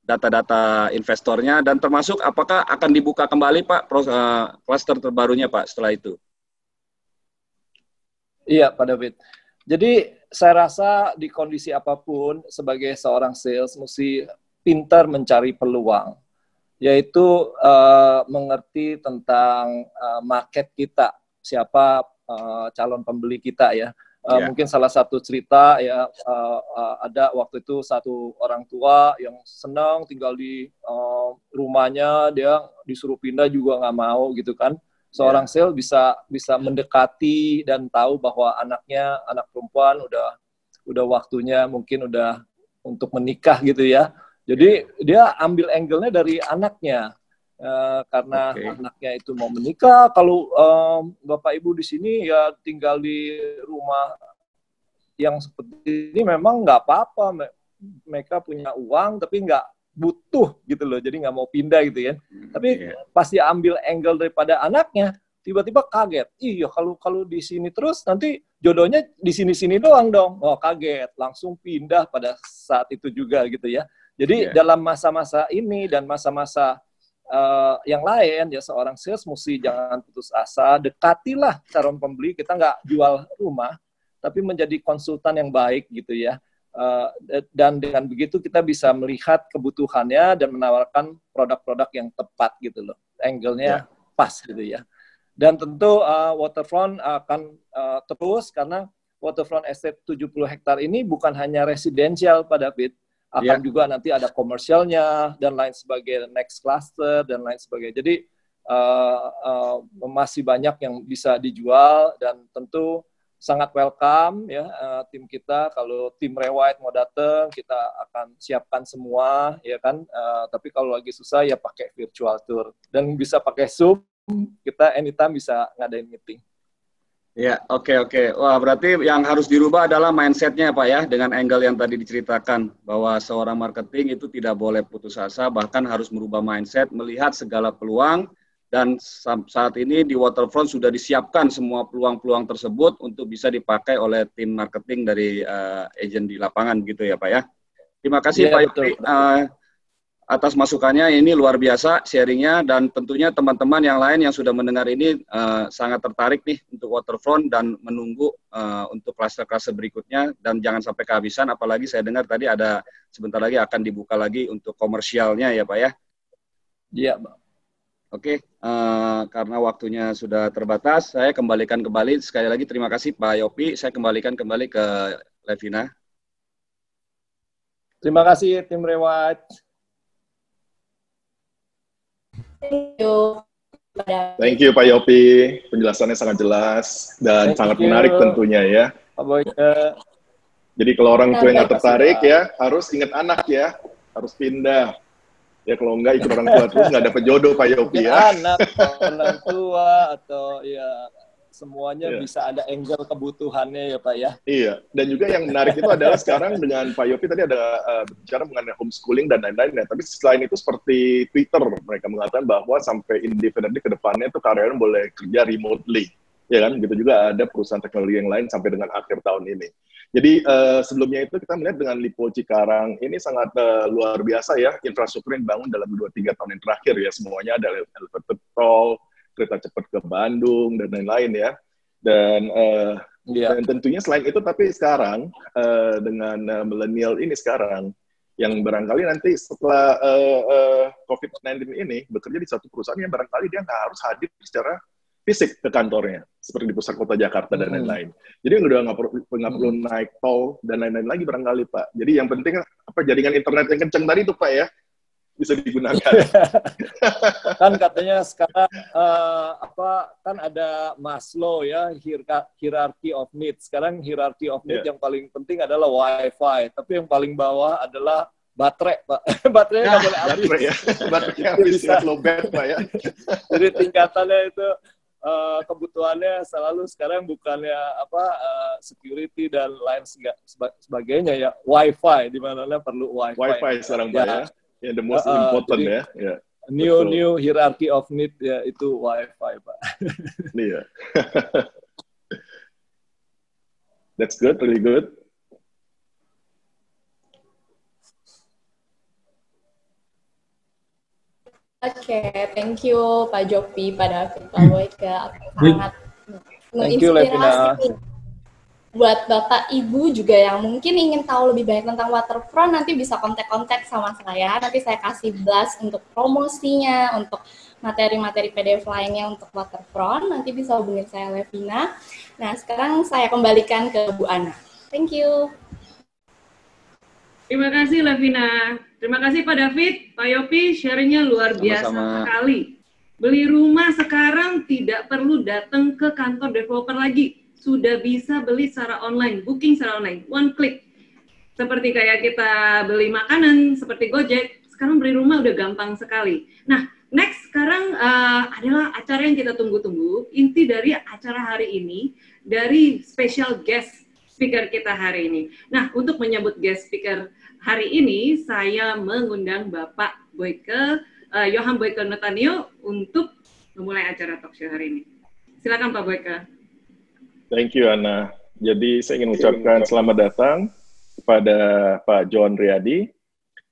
data-data investornya dan termasuk apakah akan dibuka kembali Pak klaster uh, terbarunya Pak setelah itu? Iya Pak David. Jadi saya rasa di kondisi apa pun sebagai seorang sales mesti pintar mencari peluang, yaitu uh, mengerti tentang uh, market kita, siapa uh, calon pembeli kita ya Uh, yeah. Mungkin salah satu cerita ya uh, uh, ada waktu itu satu orang tua yang senang tinggal di uh, rumahnya dia disuruh pindah juga nggak mau gitu kan. Seorang yeah. sel bisa bisa mendekati dan tahu bahwa anaknya anak perempuan udah udah waktunya mungkin udah untuk menikah gitu ya. Jadi dia ambil angle-nya dari anaknya. Uh, karena okay. anaknya itu mau menikah. Kalau um, bapak ibu di sini ya tinggal di rumah yang seperti ini memang nggak apa-apa. Mereka punya uang tapi nggak butuh gitu loh. Jadi nggak mau pindah gitu ya. Hmm, tapi yeah. pasti ambil angle daripada anaknya. Tiba-tiba kaget. Iya kalau kalau di sini terus nanti jodohnya di sini-sini doang dong. Oh kaget. Langsung pindah pada saat itu juga gitu ya. Jadi yeah. dalam masa-masa ini dan masa-masa uh, yang lain ya seorang sales mesti jangan putus asa dekatilah calon pembeli kita nggak jual rumah tapi menjadi konsultan yang baik gitu ya uh, dan dengan begitu kita bisa melihat kebutuhannya dan menawarkan produk-produk yang tepat gitu loh angle-nya yeah. pas gitu ya dan tentu uh, waterfront akan uh, terus karena waterfront estate 70 hektar ini bukan hanya residensial pada David akan yeah. juga nanti ada komersialnya dan lain sebagainya next cluster dan lain sebagainya jadi uh, uh, masih banyak yang bisa dijual dan tentu sangat welcome ya uh, tim kita kalau tim rewide mau datang kita akan siapkan semua ya kan uh, tapi kalau lagi susah ya pakai virtual tour dan bisa pakai zoom kita anytime bisa ngadain meeting Ya, oke okay, oke. Okay. Wah, berarti yang harus dirubah adalah mindsetnya Pak ya, dengan angle yang tadi diceritakan bahwa seorang marketing itu tidak boleh putus asa, bahkan harus merubah mindset, melihat segala peluang dan saat ini di Waterfront sudah disiapkan semua peluang-peluang tersebut untuk bisa dipakai oleh tim marketing dari uh, agent di lapangan gitu ya Pak ya. Terima kasih ya, Pak Yopi. Uh, atas masukannya ini luar biasa sharingnya dan tentunya teman-teman yang lain yang sudah mendengar ini uh, sangat tertarik nih untuk waterfront dan menunggu uh, untuk klaster-klaster berikutnya dan jangan sampai kehabisan apalagi saya dengar tadi ada sebentar lagi akan dibuka lagi untuk komersialnya ya Pak ya. Iya, Pak. Oke, uh, karena waktunya sudah terbatas, saya kembalikan kembali sekali lagi terima kasih Pak Yopi. Saya kembalikan kembali ke Levina. Terima kasih tim Rewat. Thank you. Thank you Pak Yopi, penjelasannya sangat jelas dan Thank sangat you. menarik tentunya ya. Pak Boyke. Jadi kalau orang tua nggak tertarik ya, harus ingat anak ya, harus pindah. Ya kalau enggak ikut orang tua terus nggak dapat jodoh Pak Yopi ya. Anak, orang tua atau ya semuanya yeah. bisa ada angle kebutuhannya ya Pak ya. Iya, dan juga yang menarik itu adalah sekarang dengan Pak Yopi tadi ada uh, bicara mengenai homeschooling dan lain-lain ya. Tapi selain itu seperti Twitter mereka mengatakan bahwa sampai indefinitely ke depannya itu karyawan boleh kerja remotely. Ya kan, gitu juga ada perusahaan teknologi yang lain sampai dengan akhir tahun ini. Jadi uh, sebelumnya itu kita melihat dengan Lipo Cikarang ini sangat uh, luar biasa ya infrastruktur yang dibangun dalam 2-3 tahun yang terakhir ya semuanya ada elevated tol, kereta cepat ke Bandung dan lain-lain ya. Dan uh, yeah. dan tentunya selain itu tapi sekarang uh, dengan uh, milenial ini sekarang yang barangkali nanti setelah uh, uh, COVID-19 ini bekerja di satu perusahaan yang barangkali dia nggak harus hadir secara fisik ke kantornya seperti di pusat kota Jakarta dan lain-lain. Hmm. Jadi udah nggak perlu nggak perlu hmm. naik tol dan lain-lain lagi barangkali Pak. Jadi yang penting apa jaringan internet yang kencang tadi itu Pak ya bisa digunakan. kan katanya sekarang uh, apa kan ada Maslow ya hierarchy of needs. Sekarang hierarchy of needs yeah. yang paling penting adalah WiFi, tapi yang paling bawah adalah baterai, Pak. Baterainya nggak boleh habis. Baterai ya. Baterainya habis bisa. low bed, Pak ya. Jadi tingkatannya itu uh, kebutuhannya selalu sekarang bukannya apa uh, security dan lain sebagainya ya WiFi di mana perlu WiFi. WiFi sekarang Pak ya yeah, the most uh, important jadi, ya. Yeah. New Betul. new hierarchy of need ya itu WiFi pak. Iya. That's good, really good. Okay, thank you Pak Jopi, Pak David, Pak Boyke. Sangat menginspirasi buat Bapak Ibu juga yang mungkin ingin tahu lebih banyak tentang waterfront nanti bisa kontak-kontak sama saya. Nanti saya kasih blast untuk promosinya, untuk materi-materi PDF lainnya untuk waterfront. Nanti bisa hubungin saya Levina. Nah, sekarang saya kembalikan ke Bu Ana. Thank you. Terima kasih Levina. Terima kasih Pak David, Pak Yopi, sharingnya luar biasa Sama-sama. sekali. Beli rumah sekarang tidak perlu datang ke kantor developer lagi sudah bisa beli secara online, booking secara online, one click. Seperti kayak kita beli makanan, seperti Gojek, sekarang beli rumah udah gampang sekali. Nah, next sekarang uh, adalah acara yang kita tunggu-tunggu. Inti dari acara hari ini, dari special guest speaker kita hari ini. Nah, untuk menyambut guest speaker hari ini, saya mengundang Bapak Boyke, uh, Johan Boyke Natanio untuk memulai acara talk show hari ini. Silakan Pak Boyke. Thank you, Ana. Jadi saya ingin mengucapkan selamat datang kepada Pak John Riyadi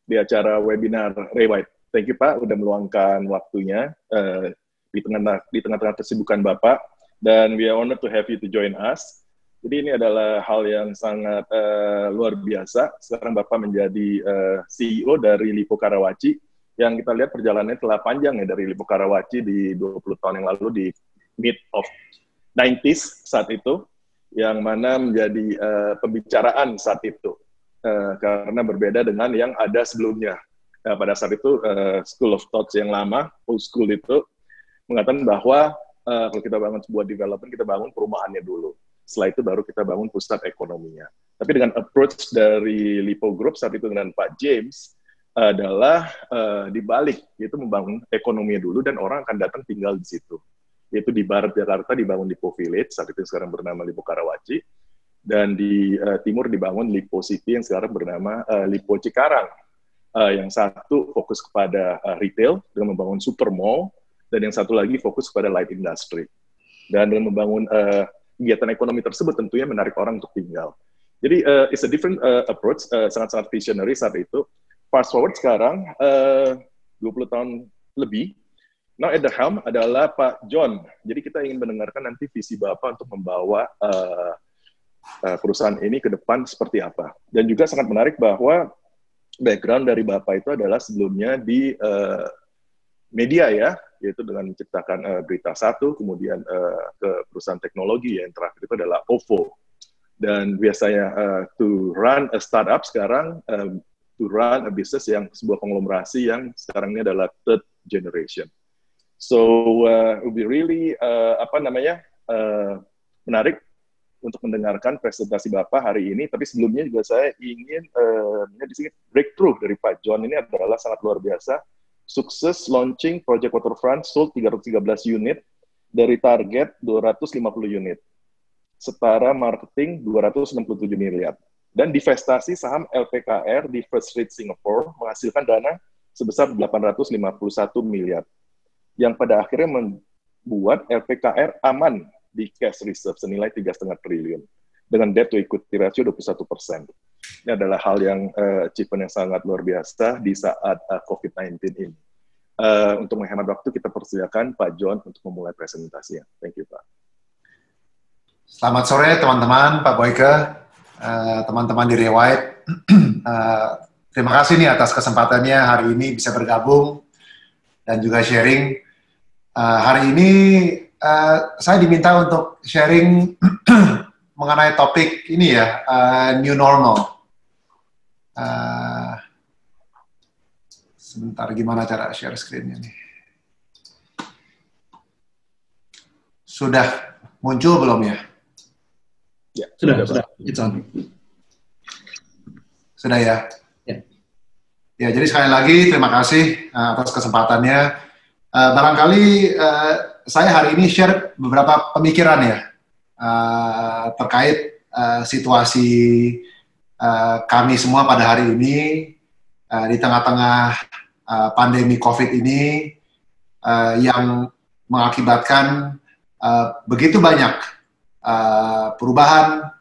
di acara webinar Rewide. Thank you Pak, sudah meluangkan waktunya uh, di tengah di tengah-tengah kesibukan Bapak dan we are honored to have you to join us. Jadi ini adalah hal yang sangat uh, luar biasa. Sekarang Bapak menjadi uh, eh, CEO dari Lipo Karawaci yang kita lihat perjalanannya telah panjang ya dari Lipo Karawaci di 20 tahun yang lalu di mid of 90s saat itu, yang mana menjadi uh, pembicaraan saat itu. Uh, karena berbeda dengan yang ada sebelumnya. Uh, pada saat itu, uh, School of Thoughts yang lama, old school itu, mengatakan bahwa uh, kalau kita bangun sebuah development, kita bangun perumahannya dulu. Setelah itu baru kita bangun pusat ekonominya. Tapi dengan approach dari Lipo Group saat itu dengan Pak James, adalah uh, dibalik, yaitu membangun ekonominya dulu dan orang akan datang tinggal di situ yaitu di barat Jakarta dibangun Lipo Village, saat itu sekarang bernama Lipo Karawaci, dan di uh, timur dibangun Lipo City yang sekarang bernama uh, Lipo Cikarang. Uh, yang satu fokus kepada uh, retail dengan membangun super mall, dan yang satu lagi fokus kepada light industry. Dan dengan membangun uh, kegiatan ekonomi tersebut tentunya menarik orang untuk tinggal. Jadi uh, it's a different uh, approach, sangat-sangat uh, visionary saat itu. Fast forward sekarang, uh, 20 tahun lebih, Now at the helm adalah Pak John. Jadi kita ingin mendengarkan nanti visi Bapak untuk membawa uh, uh, perusahaan ini ke depan seperti apa. Dan juga sangat menarik bahwa background dari Bapak itu adalah sebelumnya di uh, media ya, yaitu dengan menciptakan uh, berita satu, kemudian uh, ke perusahaan teknologi yang terakhir itu adalah OVO. Dan biasanya uh, to run a startup sekarang, um, to run a business yang sebuah konglomerasi yang sekarang ini adalah third generation. So uh, it be really uh, apa namanya uh, menarik untuk mendengarkan presentasi Bapak hari ini. Tapi sebelumnya juga saya ingin uh, di sini breakthrough dari Pak John ini adalah sangat luar biasa. Sukses launching Project Waterfront sold 313 unit dari target 250 unit. Setara marketing 267 miliar. Dan divestasi saham LPKR di First Street Singapore menghasilkan dana sebesar 851 miliar yang pada akhirnya membuat LPKR aman di cash reserve senilai 3,5 triliun dengan debt to equity ratio 21 persen. Ini adalah hal yang uh, achievement yang sangat luar biasa di saat uh, eh, COVID-19 ini. Uh, untuk menghemat waktu, kita persilakan Pak John untuk memulai presentasinya. Thank you, Pak. Selamat sore, teman-teman, Pak Boyke, teman-teman uh, di Rewide. uh, terima kasih nih atas kesempatannya hari ini bisa bergabung dan juga sharing Uh, hari ini uh, saya diminta untuk sharing mengenai topik ini ya, uh, new normal. Uh, sebentar, gimana cara share screen-nya nih? Sudah muncul belum ya? Ya, sudah, sudah. It's on. Sudah ya? Ya. Ya, jadi sekali lagi terima kasih uh, atas kesempatannya Uh, barangkali uh, saya hari ini share beberapa pemikiran ya uh, terkait uh, situasi uh, kami semua pada hari ini uh, di tengah-tengah uh, pandemi COVID ini uh, yang mengakibatkan uh, begitu banyak uh, perubahan,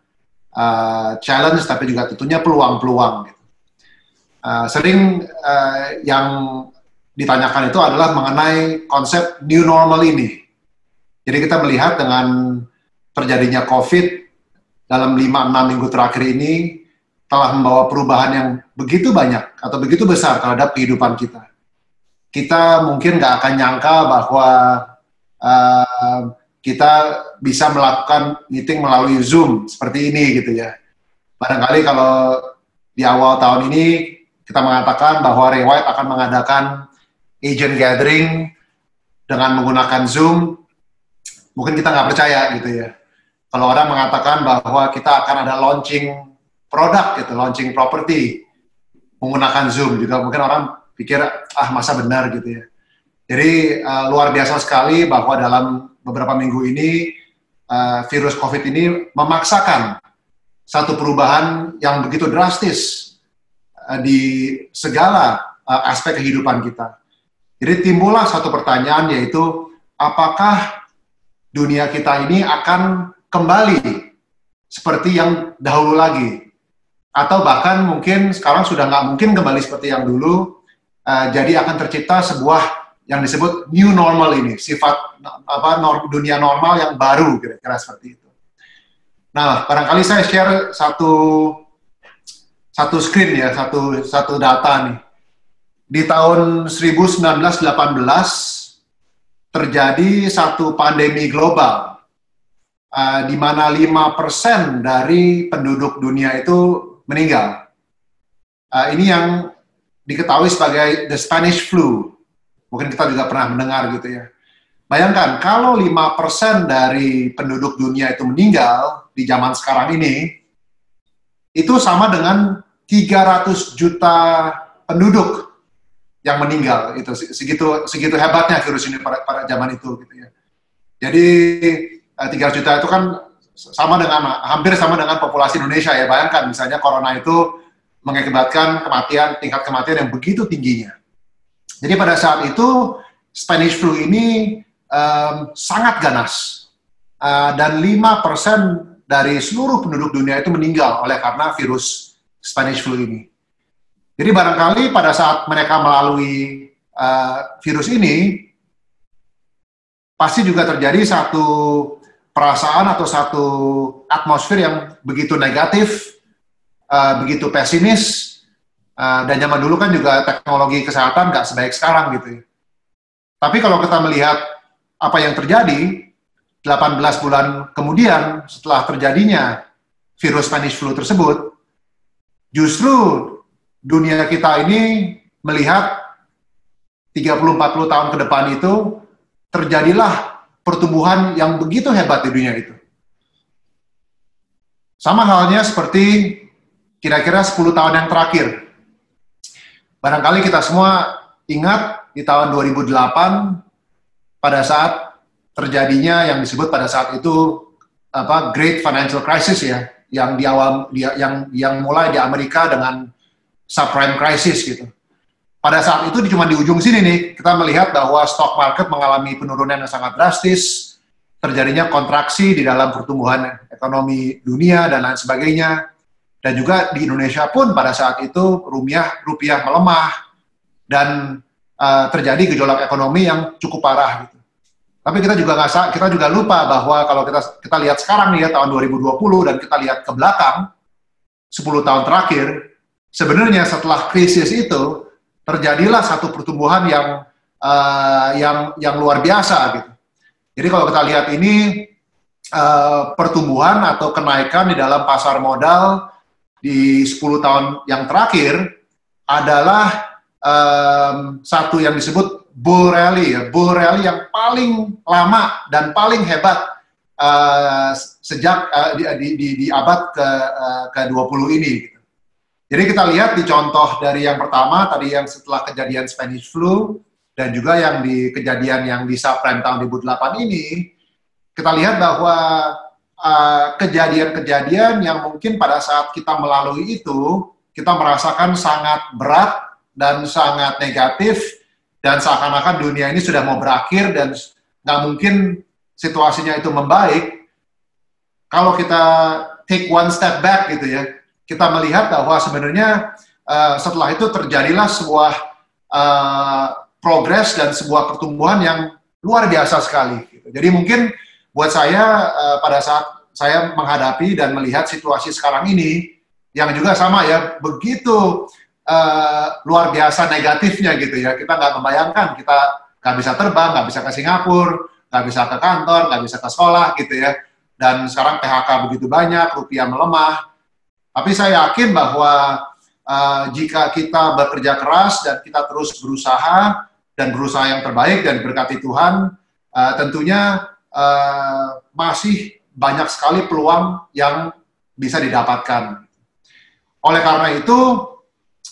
uh, challenge, tapi juga tentunya peluang-peluang. Uh, sering uh, yang ditanyakan itu adalah mengenai konsep new normal ini. Jadi kita melihat dengan terjadinya COVID dalam 5-6 minggu terakhir ini telah membawa perubahan yang begitu banyak atau begitu besar terhadap kehidupan kita. Kita mungkin nggak akan nyangka bahwa uh, kita bisa melakukan meeting melalui Zoom seperti ini gitu ya. Barangkali kalau di awal tahun ini kita mengatakan bahwa Rewide akan mengadakan agent gathering dengan menggunakan Zoom, mungkin kita nggak percaya gitu ya. Kalau orang mengatakan bahwa kita akan ada launching produk gitu, launching property menggunakan Zoom juga mungkin orang pikir ah masa benar gitu ya. Jadi uh, luar biasa sekali bahwa dalam beberapa minggu ini uh, virus COVID ini memaksakan satu perubahan yang begitu drastis uh, di segala uh, aspek kehidupan kita. Jadi timbullah satu pertanyaan yaitu apakah dunia kita ini akan kembali seperti yang dahulu lagi. Atau bahkan mungkin sekarang sudah nggak mungkin kembali seperti yang dulu. Uh, jadi akan tercipta sebuah yang disebut new normal ini sifat apa norm, dunia normal yang baru kira-kira seperti itu. Nah barangkali saya share satu satu screen ya satu satu data nih. Di tahun 1918 terjadi satu pandemi global uh, di mana 5% dari penduduk dunia itu meninggal. Uh, ini yang diketahui sebagai the Spanish flu. Mungkin kita juga pernah mendengar gitu ya. Bayangkan kalau 5% dari penduduk dunia itu meninggal di zaman sekarang ini, itu sama dengan 300 juta penduduk yang meninggal itu segitu segitu hebatnya virus ini pada, pada zaman itu gitu ya. Jadi eh, 300 juta itu kan sama dengan hampir sama dengan populasi Indonesia ya. Bayangkan misalnya corona itu mengakibatkan kematian tingkat kematian yang begitu tingginya. Jadi pada saat itu Spanish flu ini um, sangat ganas uh, dan 5% dari seluruh penduduk dunia itu meninggal oleh karena virus Spanish flu ini. Jadi barangkali pada saat mereka melalui uh, virus ini, pasti juga terjadi satu perasaan atau satu atmosfer yang begitu negatif, uh, begitu pesimis, uh, dan zaman dulu kan juga teknologi kesehatan nggak sebaik sekarang gitu. Ya. Tapi kalau kita melihat apa yang terjadi, 18 bulan kemudian setelah terjadinya virus Spanish flu tersebut, justru dunia kita ini melihat 30-40 tahun ke depan itu terjadilah pertumbuhan yang begitu hebat di dunia itu. Sama halnya seperti kira-kira 10 tahun yang terakhir. Barangkali kita semua ingat di tahun 2008 pada saat terjadinya yang disebut pada saat itu apa Great Financial Crisis ya, yang di awal yang yang mulai di Amerika dengan subprime crisis gitu. Pada saat itu cuma di ujung sini nih kita melihat bahwa stock market mengalami penurunan yang sangat drastis, terjadinya kontraksi di dalam pertumbuhan ekonomi dunia dan lain sebagainya. Dan juga di Indonesia pun pada saat itu rupiah rupiah melemah dan uh, terjadi gejolak ekonomi yang cukup parah gitu. Tapi kita juga nggak kita juga lupa bahwa kalau kita kita lihat sekarang nih ya tahun 2020 dan kita lihat ke belakang 10 tahun terakhir sebenarnya setelah krisis itu terjadilah satu pertumbuhan yang uh, yang yang luar biasa gitu. Jadi kalau kita lihat ini uh, pertumbuhan atau kenaikan di dalam pasar modal di 10 tahun yang terakhir adalah um, satu yang disebut bull rally ya, bull rally yang paling lama dan paling hebat uh, sejak uh, di, di, di, di abad ke uh, ke-20 ini gitu. Jadi kita lihat di contoh dari yang pertama tadi yang setelah kejadian Spanish flu dan juga yang di kejadian yang di subprime tahun 2008 ini kita lihat bahwa uh, kejadian-kejadian uh, yang mungkin pada saat kita melalui itu kita merasakan sangat berat dan sangat negatif dan seakan-akan dunia ini sudah mau berakhir dan nggak mungkin situasinya itu membaik. Kalau kita take one step back gitu ya kita melihat bahwa sebenarnya uh, setelah itu terjadilah sebuah uh, progres dan sebuah pertumbuhan yang luar biasa sekali. Gitu. Jadi mungkin buat saya uh, pada saat saya menghadapi dan melihat situasi sekarang ini yang juga sama ya begitu uh, luar biasa negatifnya gitu ya kita nggak membayangkan kita nggak bisa terbang nggak bisa ke Singapura nggak bisa ke kantor nggak bisa ke sekolah gitu ya dan sekarang PHK begitu banyak rupiah melemah tapi saya yakin bahwa uh, jika kita bekerja keras dan kita terus berusaha dan berusaha yang terbaik dan berkati Tuhan, uh, tentunya uh, masih banyak sekali peluang yang bisa didapatkan. Oleh karena itu,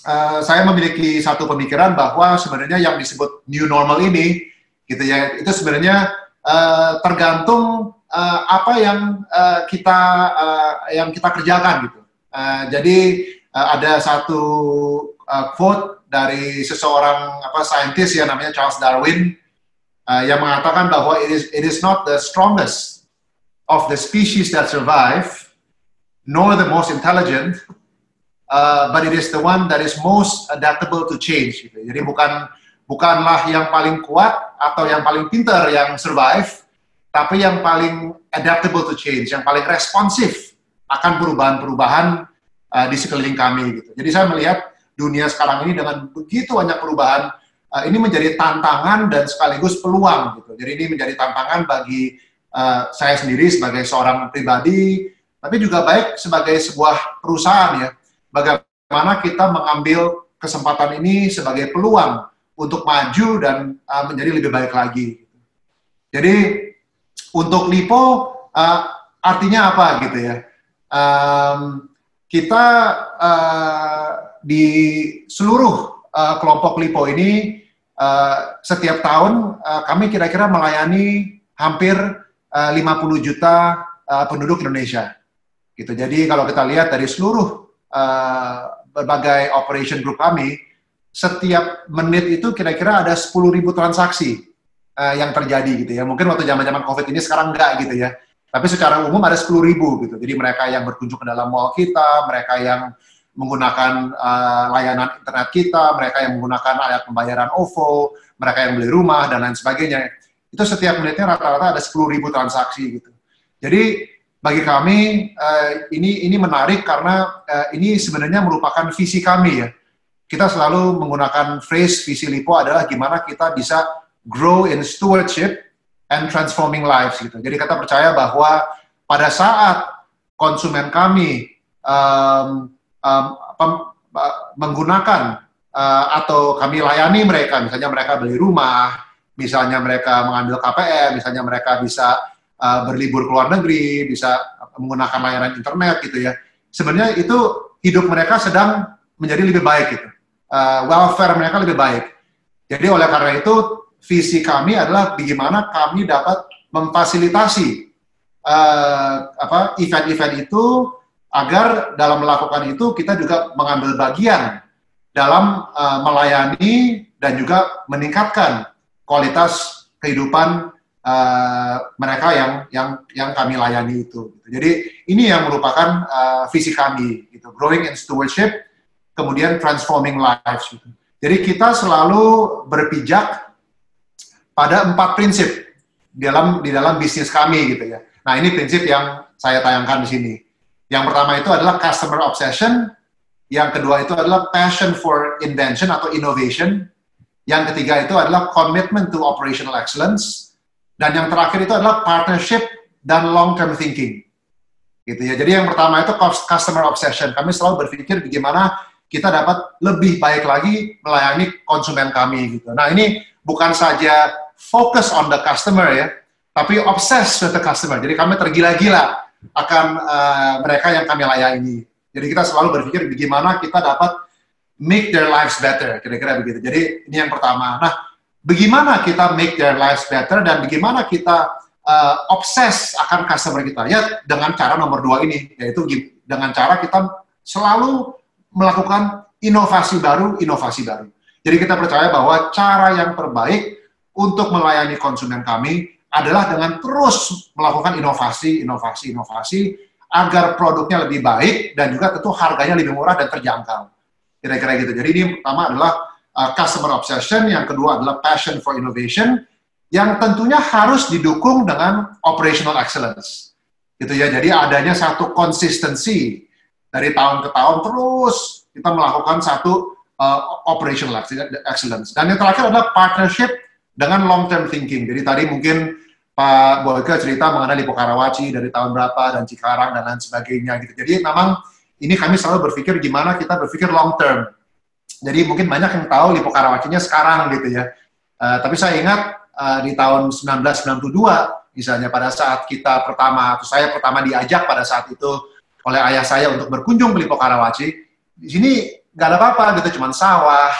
uh, saya memiliki satu pemikiran bahwa sebenarnya yang disebut new normal ini, gitu ya, itu sebenarnya uh, tergantung uh, apa yang uh, kita uh, yang kita kerjakan gitu. Uh, jadi uh, ada satu uh, quote dari seseorang apa saintis ya namanya Charles Darwin uh, yang mengatakan bahwa it is it is not the strongest of the species that survive nor the most intelligent uh, but it is the one that is most adaptable to change gitu. jadi bukan bukanlah yang paling kuat atau yang paling pintar yang survive tapi yang paling adaptable to change yang paling responsif akan perubahan-perubahan uh, di sekeliling kami gitu jadi saya melihat dunia sekarang ini dengan begitu banyak perubahan, uh, ini menjadi tantangan dan sekaligus peluang gitu. Jadi ini menjadi tantangan bagi uh, saya sendiri sebagai seorang pribadi, tapi juga baik sebagai sebuah perusahaan ya. Bagaimana kita mengambil kesempatan ini sebagai peluang untuk maju dan uh, menjadi lebih baik lagi. Jadi untuk Lipo uh, artinya apa gitu ya? Um, kita uh, di seluruh uh, kelompok LIPO ini uh, setiap tahun uh, kami kira-kira melayani hampir uh, 50 juta uh, penduduk Indonesia. Gitu. Jadi kalau kita lihat dari seluruh uh, berbagai operation group kami, setiap menit itu kira-kira ada 10.000 transaksi uh, yang terjadi gitu ya. Mungkin waktu zaman-zaman COVID ini sekarang enggak gitu ya. Tapi secara umum ada 10.000 gitu. Jadi mereka yang berkunjung ke dalam mall kita, mereka yang menggunakan uh, layanan internet kita, mereka yang menggunakan alat pembayaran OVO, mereka yang beli rumah dan lain sebagainya. Itu setiap menitnya rata-rata ada 10.000 transaksi gitu. Jadi bagi kami uh, ini ini menarik karena uh, ini sebenarnya merupakan visi kami ya. Kita selalu menggunakan phrase visi Lipo adalah gimana kita bisa grow in stewardship and transforming lives gitu. Jadi kita percaya bahwa pada saat konsumen kami um, um, apa, menggunakan uh, atau kami layani mereka, misalnya mereka beli rumah, misalnya mereka mengambil KPR, misalnya mereka bisa uh, berlibur ke luar negeri, bisa menggunakan layanan internet gitu ya. Sebenarnya itu hidup mereka sedang menjadi lebih baik gitu. Uh, welfare mereka lebih baik. Jadi oleh karena itu visi kami adalah bagaimana kami dapat memfasilitasi apa event-event itu agar dalam melakukan itu kita juga mengambil bagian dalam uh, melayani dan juga meningkatkan kualitas kehidupan uh, mereka yang yang yang kami layani itu. Jadi ini yang merupakan uh, visi kami, gitu. growing in stewardship, kemudian transforming lives. Gitu. Jadi kita selalu berpijak pada empat prinsip di dalam di dalam bisnis kami gitu ya. Nah ini prinsip yang saya tayangkan di sini. Yang pertama itu adalah customer obsession, yang kedua itu adalah passion for invention atau innovation, yang ketiga itu adalah commitment to operational excellence, dan yang terakhir itu adalah partnership dan long term thinking. Gitu ya. Jadi yang pertama itu customer obsession. Kami selalu berpikir bagaimana kita dapat lebih baik lagi melayani konsumen kami gitu. Nah, ini bukan saja fokus on the customer ya, tapi obsessed with the customer. Jadi kami tergila-gila akan uh, mereka yang kami layani. Jadi kita selalu berpikir bagaimana kita dapat make their lives better, kira-kira begitu. Jadi ini yang pertama. Nah, bagaimana kita make their lives better dan bagaimana kita uh, obses akan customer kita? Ya dengan cara nomor dua ini, yaitu dengan cara kita selalu melakukan inovasi baru, inovasi baru. Jadi kita percaya bahwa cara yang terbaik untuk melayani konsumen kami adalah dengan terus melakukan inovasi, inovasi, inovasi agar produknya lebih baik dan juga tentu harganya lebih murah dan terjangkau. Kira-kira gitu. Jadi ini pertama adalah uh, customer obsession, yang kedua adalah passion for innovation, yang tentunya harus didukung dengan operational excellence. Gitu ya. Jadi adanya satu konsistensi dari tahun ke tahun terus kita melakukan satu uh, operational excellence. Dan yang terakhir adalah partnership dengan long term thinking. Jadi tadi mungkin Pak Boyke cerita mengenai Lipo Karawaci dari tahun berapa dan Cikarang dan lain sebagainya gitu. Jadi memang ini kami selalu berpikir gimana kita berpikir long term. Jadi mungkin banyak yang tahu Lipo Karawacinya sekarang gitu ya. Uh, tapi saya ingat uh, di tahun 1992 misalnya pada saat kita pertama atau saya pertama diajak pada saat itu oleh ayah saya untuk berkunjung ke Lipo Karawaci. Di sini nggak ada apa-apa gitu, cuman sawah,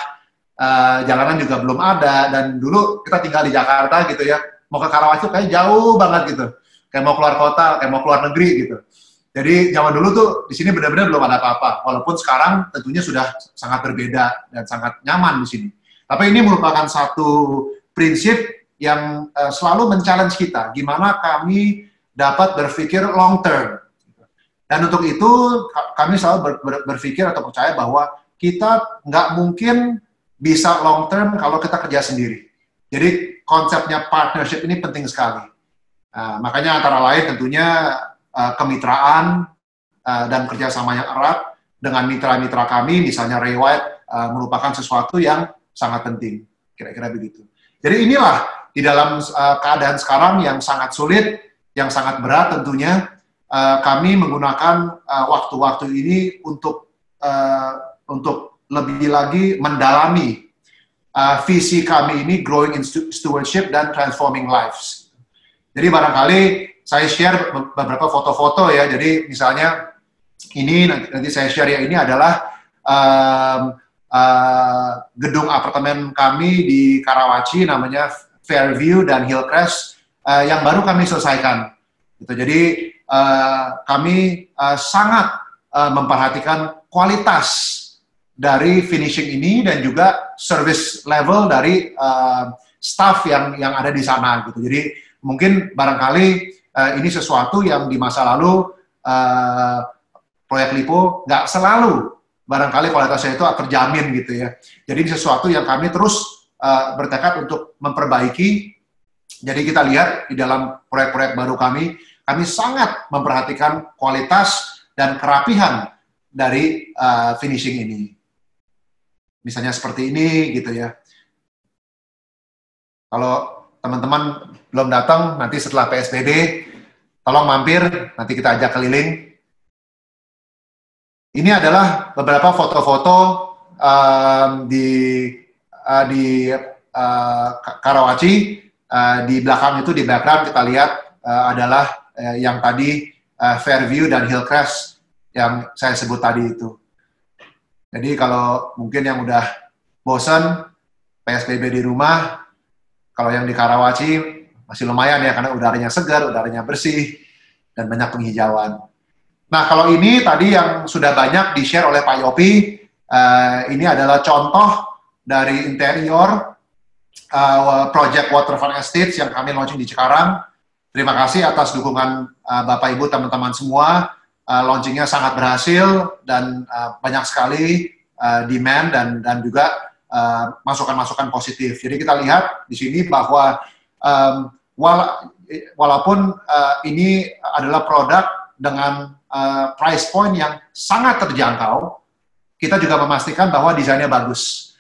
uh, jalanan juga belum ada dan dulu kita tinggal di Jakarta gitu ya mau ke Karawaci kayak jauh banget gitu. Kayak mau keluar kota, kayak mau keluar negeri gitu. Jadi zaman dulu tuh di sini benar-benar belum ada apa-apa. Walaupun sekarang tentunya sudah sangat berbeda dan sangat nyaman di sini. Tapi ini merupakan satu prinsip yang uh, selalu men-challenge kita. Gimana kami dapat berpikir long term. Dan untuk itu kami selalu ber, ber, berpikir atau percaya bahwa kita nggak mungkin bisa long term kalau kita kerja sendiri. Jadi konsepnya partnership ini penting sekali. Uh, makanya antara lain tentunya uh, kemitraan uh, dan kerjasama yang erat dengan mitra-mitra kami, misalnya Ray White, uh, merupakan sesuatu yang sangat penting. Kira-kira begitu. Jadi inilah di dalam uh, keadaan sekarang yang sangat sulit, yang sangat berat tentunya, uh, kami menggunakan waktu-waktu uh, ini untuk uh, untuk lebih lagi mendalami uh, visi kami ini growing in stewardship dan transforming lives. Jadi barangkali saya share beberapa foto-foto ya. Jadi misalnya ini nanti, nanti saya share ya ini adalah um, uh, gedung apartemen kami di Karawaci namanya Fairview dan Hillcrest uh, yang baru kami selesaikan. Gitu. Jadi uh, kami uh, sangat uh, memperhatikan kualitas dari finishing ini dan juga service level dari uh, staff yang yang ada di sana gitu. Jadi mungkin barangkali uh, ini sesuatu yang di masa lalu uh, proyek Lipo nggak selalu barangkali kualitasnya itu terjamin gitu ya. Jadi ini sesuatu yang kami terus uh, bertekad untuk memperbaiki. Jadi kita lihat di dalam proyek-proyek baru kami, kami sangat memperhatikan kualitas dan kerapihan dari uh, finishing ini misalnya seperti ini gitu ya. Kalau teman-teman belum datang, nanti setelah PSBB, tolong mampir, nanti kita ajak keliling. Ini adalah beberapa foto-foto um, di uh, di uh, Karawaci. Uh, di belakang itu di background kita lihat uh, adalah uh, yang tadi uh, Fairview dan Hillcrest yang saya sebut tadi itu. Jadi kalau mungkin yang udah bosan PSBB di rumah, kalau yang di Karawaci masih lumayan ya karena udaranya segar, udaranya bersih, dan banyak penghijauan. Nah kalau ini tadi yang sudah banyak di-share oleh Pak Yopi, uh, ini adalah contoh dari interior uh, Project Waterfront Estates yang kami launching di Cikarang. Terima kasih atas dukungan uh, Bapak Ibu teman-teman semua uh, launchingnya sangat berhasil dan uh, banyak sekali uh, demand dan dan juga masukan-masukan uh, positif. Jadi kita lihat di sini bahwa um, wala, walaupun uh, ini adalah produk dengan uh, price point yang sangat terjangkau, kita juga memastikan bahwa desainnya bagus.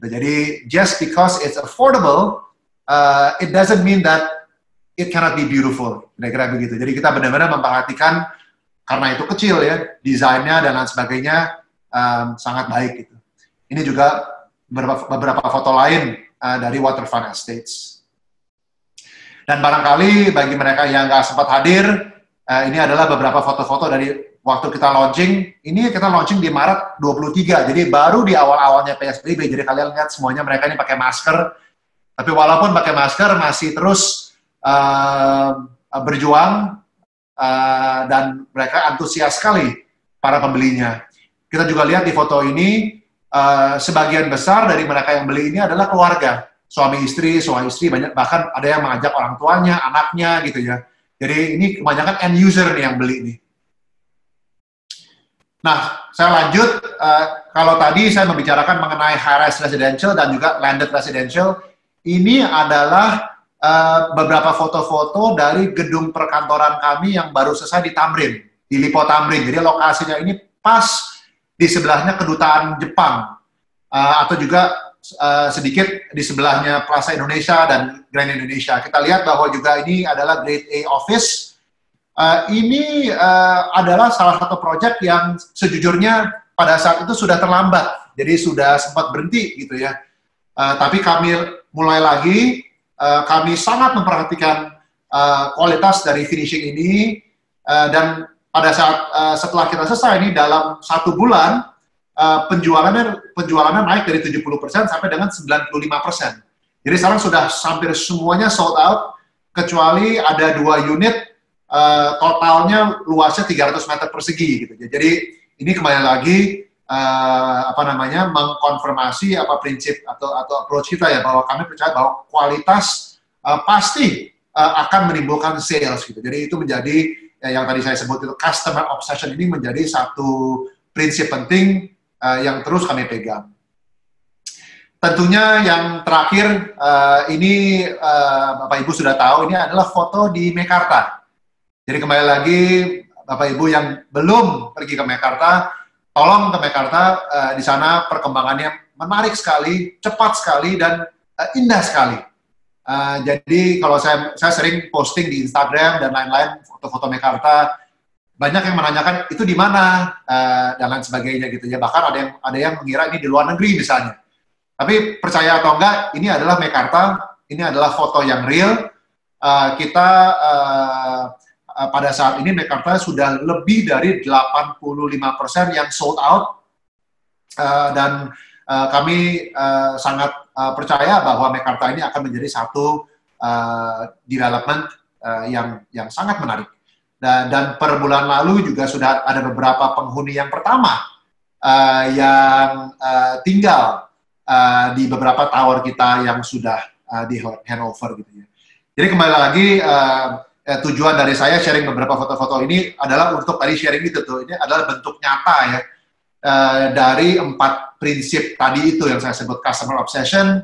Jadi just because it's affordable, uh, it doesn't mean that it cannot be beautiful. Kira-kira begitu. Jadi kita benar-benar memperhatikan karena itu kecil ya, desainnya dan lain sebagainya um, sangat baik gitu. Ini juga beberapa, beberapa foto lain uh, dari Waterfront Estates. Dan barangkali bagi mereka yang nggak sempat hadir, uh, ini adalah beberapa foto-foto dari waktu kita launching. Ini kita launching di Maret 23, jadi baru di awal-awalnya PSBB. Jadi kalian lihat semuanya mereka ini pakai masker. Tapi walaupun pakai masker masih terus uh, berjuang uh, dan mereka antusias sekali para pembelinya. Kita juga lihat di foto ini uh, sebagian besar dari mereka yang beli ini adalah keluarga, suami istri, suami istri banyak bahkan ada yang mengajak orang tuanya, anaknya gitu ya. Jadi ini kebanyakan end user nih yang beli ini. Nah, saya lanjut. Uh, kalau tadi saya membicarakan mengenai high-rise residential dan juga landed residential, ini adalah uh, beberapa foto-foto dari gedung perkantoran kami yang baru selesai di Tamrin, di Lipo Tamrin. Jadi lokasinya ini pas di sebelahnya kedutaan Jepang, uh, atau juga uh, sedikit di sebelahnya Plaza Indonesia dan Grand Indonesia. Kita lihat bahwa juga ini adalah Grade A Office Uh, ini uh, adalah salah satu proyek yang sejujurnya pada saat itu sudah terlambat, jadi sudah sempat berhenti gitu ya. Uh, tapi kami mulai lagi, uh, kami sangat memperhatikan uh, kualitas dari finishing ini uh, dan pada saat uh, setelah kita selesai ini dalam satu bulan uh, penjualannya penjualannya naik dari 70% sampai dengan 95%. Jadi sekarang sudah hampir semuanya sold out kecuali ada dua unit uh, totalnya luasnya 300 meter persegi gitu. Jadi ini kembali lagi uh, apa namanya mengkonfirmasi apa prinsip atau atau approach kita ya bahwa kami percaya bahwa kualitas uh, pasti uh, akan menimbulkan sales gitu. Jadi itu menjadi ya, yang tadi saya sebut itu customer obsession ini menjadi satu prinsip penting uh, yang terus kami pegang. Tentunya yang terakhir uh, ini uh, Bapak Ibu sudah tahu ini adalah foto di Mekarta. Jadi kembali lagi Bapak Ibu yang belum pergi ke Mekarta, tolong ke Mekarta uh, di sana perkembangannya menarik sekali, cepat sekali dan uh, indah sekali. Uh, jadi kalau saya saya sering posting di Instagram dan lain-lain foto-foto Mekarta, banyak yang menanyakan itu di mana uh, dan lain sebagainya gitu ya. Bahkan ada yang ada yang mengira ini di luar negeri misalnya. Tapi percaya atau enggak, ini adalah Mekarta, ini adalah foto yang real. Uh, kita uh, uh, pada saat ini Mekarta sudah lebih dari 85% yang sold out uh, dan uh, kami uh, sangat uh, percaya bahwa Mekarta ini akan menjadi satu uh, development uh, yang yang sangat menarik. Dan, dan per bulan lalu juga sudah ada beberapa penghuni yang pertama uh, yang uh, tinggal uh, di beberapa tower kita yang sudah uh, di handover gitu ya. Jadi kembali lagi eh, tujuan dari saya sharing beberapa foto-foto ini adalah untuk tadi sharing itu tuh ini adalah bentuk nyata ya eh, dari empat prinsip tadi itu yang saya sebut customer obsession,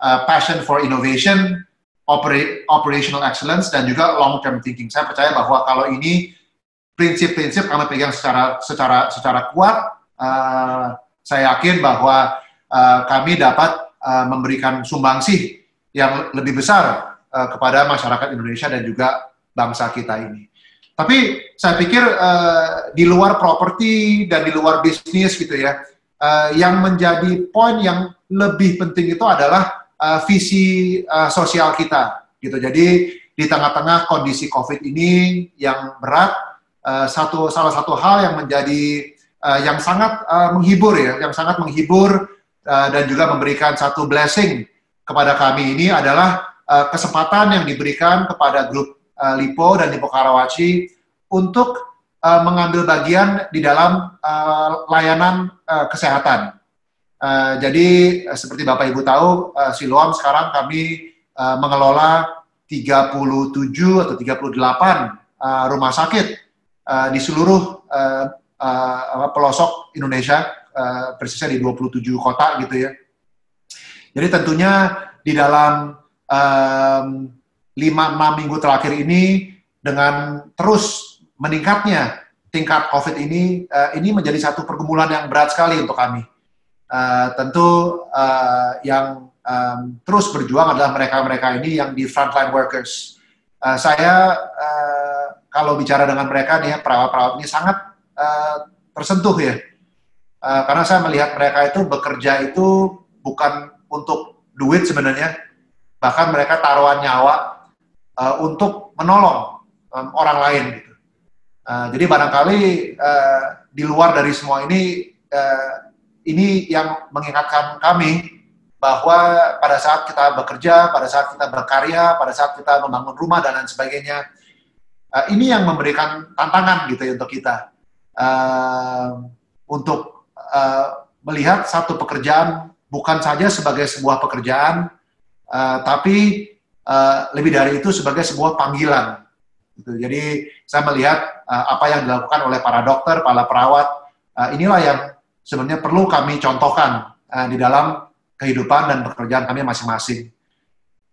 uh, passion for innovation, opera operational excellence dan juga long term thinking. Saya percaya bahwa kalau ini prinsip-prinsip kami pegang secara secara secara kuat, uh, saya yakin bahwa uh, kami dapat uh, memberikan sumbangsih yang lebih besar uh, kepada masyarakat Indonesia dan juga bangsa kita ini. Tapi saya pikir uh, di luar properti dan di luar bisnis gitu ya, uh, yang menjadi poin yang lebih penting itu adalah uh, visi uh, sosial kita gitu. Jadi di tengah-tengah kondisi COVID ini yang berat, uh, satu salah satu hal yang menjadi uh, yang sangat uh, menghibur ya, yang sangat menghibur uh, dan juga memberikan satu blessing kepada kami ini adalah uh, kesempatan yang diberikan kepada grup uh, Lipo dan Lipo Karawaci untuk uh, mengambil bagian di dalam uh, layanan uh, kesehatan. Uh, jadi seperti Bapak Ibu tahu, uh, Siloam sekarang kami uh, mengelola 37 atau 38 uh, rumah sakit uh, di seluruh uh, uh, pelosok Indonesia, uh, persisnya di 27 kota gitu ya. Jadi tentunya di dalam um, 5-6 minggu terakhir ini dengan terus meningkatnya tingkat COVID ini, uh, ini menjadi satu pergumulan yang berat sekali untuk kami. Uh, tentu uh, yang um, terus berjuang adalah mereka-mereka ini yang di frontline workers. Uh, saya uh, kalau bicara dengan mereka nih, perawat-perawat ini sangat uh, tersentuh ya, uh, karena saya melihat mereka itu bekerja itu bukan untuk duit sebenarnya, bahkan mereka taruhan nyawa uh, untuk menolong um, orang lain gitu. Uh, jadi barangkali uh, di luar dari semua ini uh, ini yang mengingatkan kami bahwa pada saat kita bekerja, pada saat kita berkarya, pada saat kita membangun rumah dan lain sebagainya, uh, ini yang memberikan tantangan gitu ya untuk kita uh, untuk uh, melihat satu pekerjaan bukan saja sebagai sebuah pekerjaan, uh, tapi uh, lebih dari itu sebagai sebuah panggilan. Gitu. Jadi saya melihat uh, apa yang dilakukan oleh para dokter, para perawat uh, inilah yang sebenarnya perlu kami contohkan uh, di dalam kehidupan dan pekerjaan kami masing-masing.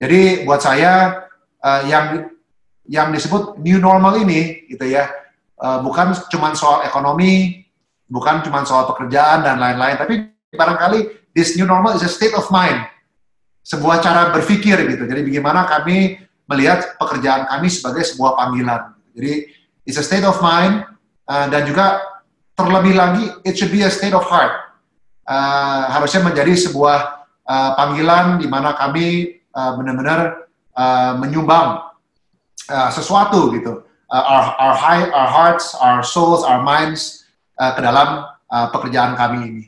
Jadi buat saya uh, yang yang disebut new normal ini gitu ya uh, bukan cuma soal ekonomi, bukan cuma soal pekerjaan dan lain-lain, tapi barangkali this new normal is a state of mind, sebuah cara berpikir gitu. Jadi bagaimana kami melihat pekerjaan kami sebagai sebuah panggilan. Jadi it's a state of mind uh, dan juga terlebih lagi it should be a state of heart. Uh, harusnya menjadi sebuah uh, panggilan di mana kami uh, benar-benar uh, menyumbang uh, sesuatu gitu, uh, our our high, our hearts, our souls, our minds uh, ke dalam uh, pekerjaan kami ini.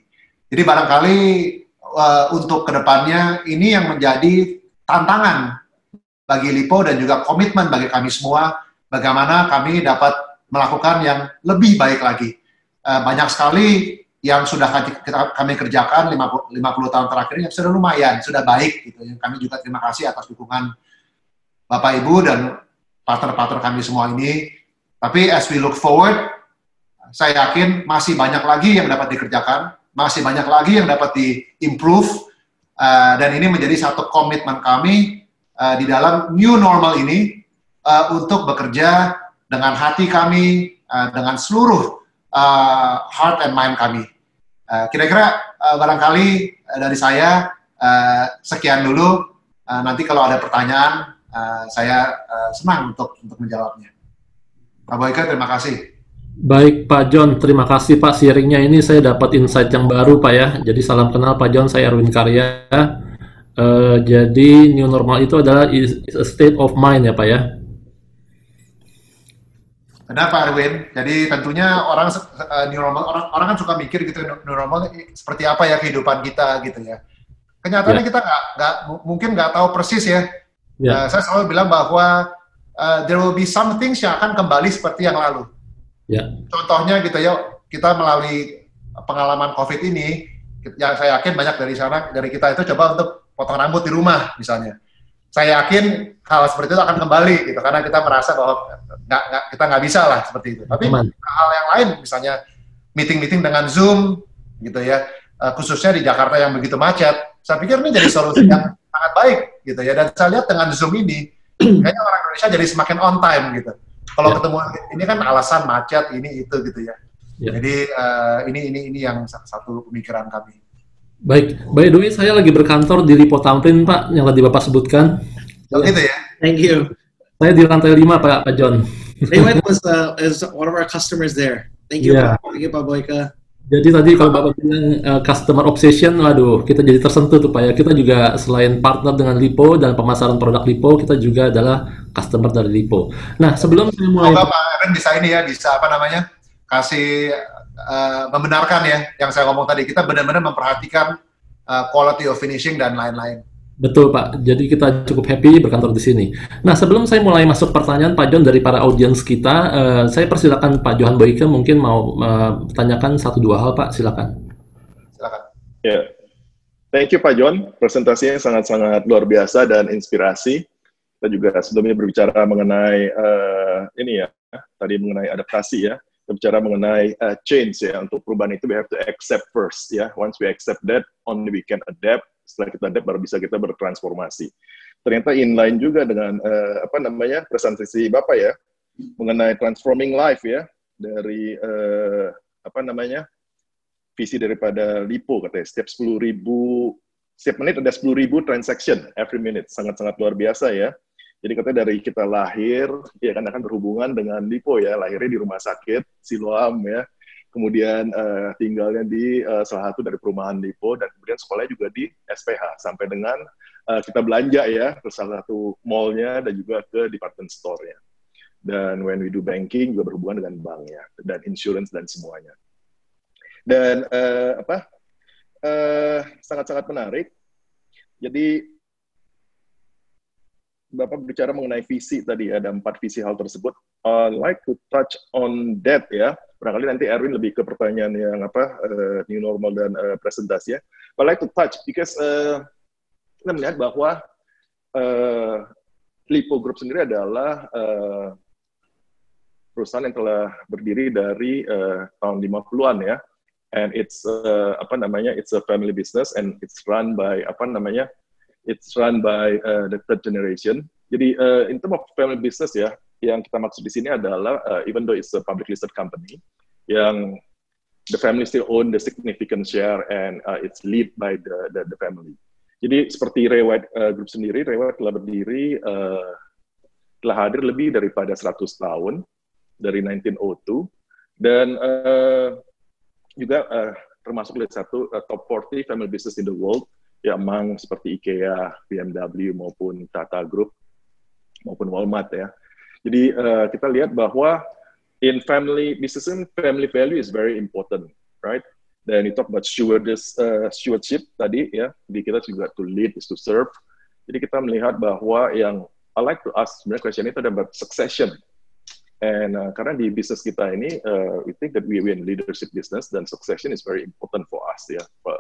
Jadi barangkali uh, untuk ke depannya ini yang menjadi tantangan bagi Lipo dan juga komitmen bagi kami semua bagaimana kami dapat melakukan yang lebih baik lagi. Uh, banyak sekali yang sudah kami kerjakan 50, 50 tahun terakhir ini sudah lumayan, sudah baik gitu. Kami juga terima kasih atas dukungan Bapak Ibu dan partner-partner kami semua ini. Tapi as we look forward, saya yakin masih banyak lagi yang dapat dikerjakan, masih banyak lagi yang dapat di-improve, uh, dan ini menjadi satu komitmen kami uh, di dalam new normal ini uh, untuk bekerja dengan hati kami, uh, dengan seluruh uh, heart and mind kami. Kira-kira uh, barangkali uh, dari saya uh, sekian dulu. Uh, nanti kalau ada pertanyaan, uh, saya uh, senang untuk untuk menjawabnya. Pak Boyke, terima kasih. Baik Pak John, terima kasih Pak sharingnya ini saya dapat insight yang baru Pak ya. Jadi salam kenal Pak John, saya Erwin Karya. Uh, jadi new normal itu adalah is a state of mind ya Pak ya. Kenapa Erwin? Jadi tentunya orang uh, new normal orang orang kan suka mikir gitu new normal seperti apa ya kehidupan kita gitu ya. Kenyataannya yeah. kita nggak nggak mungkin nggak tahu persis ya. Ya. Uh, saya selalu bilang bahwa uh, there will be some things yang akan kembali seperti yang lalu. Yeah. Contohnya gitu ya kita melalui pengalaman COVID ini, yang saya yakin banyak dari sana dari kita itu coba untuk potong rambut di rumah misalnya saya yakin hal seperti itu akan kembali gitu karena kita merasa bahwa nggak, nggak kita nggak bisa lah seperti itu. Tapi hal yang lain misalnya meeting-meeting dengan Zoom gitu ya uh, khususnya di Jakarta yang begitu macet, saya pikir ini jadi solusi yang sangat baik gitu ya dan saya lihat dengan Zoom ini kayaknya orang Indonesia jadi semakin on time gitu. Kalau yeah. ketemu ini kan alasan macet ini itu gitu ya. Yeah. Jadi uh, ini ini ini yang satu pemikiran kami. Baik, by the way saya lagi berkantor di Lipo Tamrin Pak, yang tadi Bapak sebutkan. Oh gitu ya? Thank you. Saya di lantai 5 Pak, Pak John. Rewind was uh, is one of our customers there. Thank you, yeah. Pak. Thank you Pak Boyka. Jadi tadi kalau Bapak bilang uh, customer obsession, waduh, kita jadi tersentuh tuh Pak ya. Kita juga selain partner dengan Lipo dan pemasaran produk Lipo, kita juga adalah customer dari Lipo. Nah, sebelum saya mulai... Semoga Pak Aaron bisa ini ya, bisa apa namanya, kasih uh, membenarkan ya yang saya ngomong tadi. Kita benar-benar memperhatikan uh, quality of finishing dan lain-lain. Betul Pak, jadi kita cukup happy berkantor di sini. Nah sebelum saya mulai masuk pertanyaan Pak John dari para audiens kita, uh, saya persilakan Pak Johan Boyke mungkin mau uh, tanyakan satu dua hal Pak, silakan. Silakan. Ya, yeah. thank you Pak John, presentasinya sangat-sangat luar biasa dan inspirasi. Kita juga sebelumnya berbicara mengenai uh, ini ya, tadi mengenai adaptasi ya bicara mengenai uh, change ya untuk perubahan itu we have to accept first ya once we accept that only we can adapt setelah kita adapt baru bisa kita bertransformasi. Ternyata inline juga dengan uh, apa namanya presentasi bapak ya mengenai transforming life ya dari uh, apa namanya visi daripada Lipo katanya. Setiap sepuluh ribu setiap menit ada sepuluh ribu transaction every minute. Sangat sangat luar biasa ya. Jadi katanya dari kita lahir, ya kan akan berhubungan dengan Lipo ya, lahirnya di rumah sakit Siloam ya, kemudian uh, tinggalnya di uh, salah satu dari perumahan Lipo dan kemudian sekolahnya juga di SPH sampai dengan uh, kita belanja ya ke salah satu mallnya dan juga ke department store-nya. Dan when we do banking juga berhubungan dengan banknya dan insurance dan semuanya. Dan uh, apa sangat-sangat uh, menarik. Jadi Bapak bicara mengenai visi tadi, ada empat visi hal tersebut. Like to touch on that ya. Barangkali nanti Erwin lebih ke pertanyaan yang apa uh, new normal dan uh, presentasi ya. But like to touch because uh, kita melihat bahwa uh, Lipo Group sendiri adalah uh, perusahaan yang telah berdiri dari uh, tahun 50-an ya. and it's uh, apa namanya it's a family business and it's run by apa namanya it's run by uh, the third generation. Jadi uh, in terms of family business ya, yang kita maksud di sini adalah uh, even though it's a public listed company, yang the family still own the significant share and uh, it's lead by the, the the family. Jadi seperti Rewide uh, Group sendiri, Rewide telah berdiri uh, telah hadir lebih daripada 100 tahun dari 1902 dan uh, juga uh, termasuk satu uh, top 40 family business in the world ya among seperti IKEA, BMW maupun Tata Group maupun Walmart ya. Jadi uh, kita lihat bahwa in family business family value is very important, right? Dan you talk about stewardship, uh, stewardship tadi ya, di kita juga to lead is to serve. Jadi kita melihat bahwa yang I like to ask sebenarnya question itu about succession And uh, karena di bisnis kita ini, uh, we think that we win leadership business dan succession is very important for us ya, for,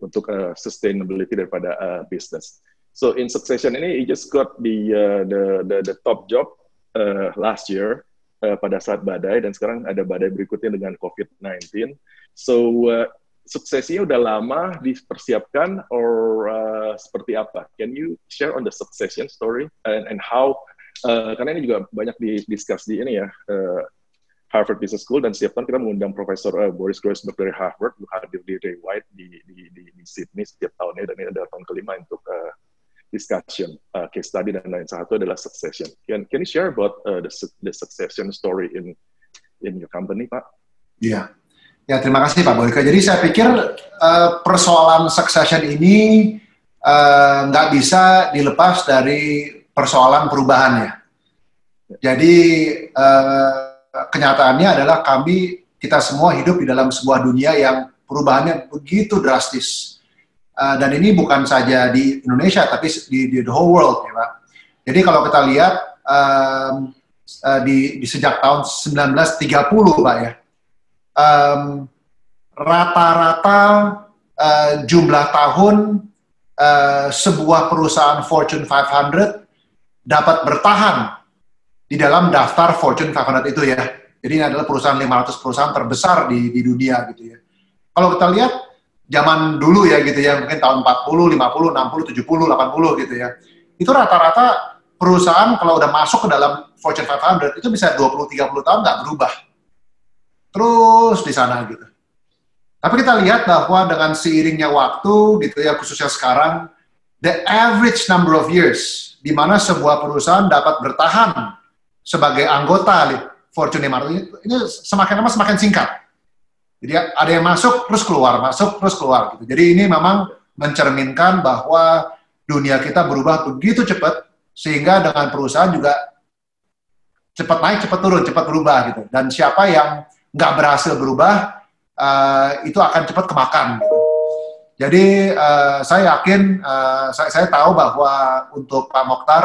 untuk uh, sustainability daripada uh, business. So in succession ini, you just got the uh, the, the the top job uh, last year uh, pada saat badai dan sekarang ada badai berikutnya dengan COVID-19. So uh, suksesinya udah lama dipersiapkan or uh, seperti apa? Can you share on the succession story and, and how uh, karena ini juga banyak didiskus di ini ya uh, Harvard Business School dan setiap tahun kita mengundang Profesor uh, Boris Groysberg dari Harvard hadir di Ray White di, di, di, di Sydney setiap tahunnya dan ini adalah tahun kelima untuk uh, discussion, uh, case study dan lain satu adalah succession. Can can you share about uh, the the succession story in in your company, Pak? Iya, ya terima kasih Pak Boyka. Jadi saya pikir uh, persoalan succession ini nggak uh, bisa dilepas dari persoalan perubahannya. Jadi eh, kenyataannya adalah kami kita semua hidup di dalam sebuah dunia yang perubahannya begitu drastis. Uh, dan ini bukan saja di Indonesia, tapi di, di the whole world, ya Pak. Jadi kalau kita lihat um, di, di sejak tahun 1930, Pak ya, rata-rata uh, jumlah tahun uh, sebuah perusahaan Fortune 500 dapat bertahan di dalam daftar Fortune 500 itu ya. Jadi ini adalah perusahaan 500 perusahaan terbesar di, di dunia gitu ya. Kalau kita lihat zaman dulu ya gitu ya, mungkin tahun 40, 50, 60, 70, 80 gitu ya. Itu rata-rata perusahaan kalau udah masuk ke dalam Fortune 500 itu bisa 20 30 tahun nggak berubah. Terus di sana gitu. Tapi kita lihat bahwa dengan seiringnya waktu gitu ya khususnya sekarang the average number of years di mana sebuah perusahaan dapat bertahan sebagai anggota Fortune 500 ini semakin lama semakin singkat. Jadi ada yang masuk terus keluar, masuk terus keluar gitu. Jadi ini memang mencerminkan bahwa dunia kita berubah begitu cepat sehingga dengan perusahaan juga cepat naik, cepat turun, cepat berubah gitu. Dan siapa yang nggak berhasil berubah uh, itu akan cepat kemakan. Gitu. Jadi uh, saya yakin, uh, saya, saya tahu bahwa untuk Pak Mokhtar,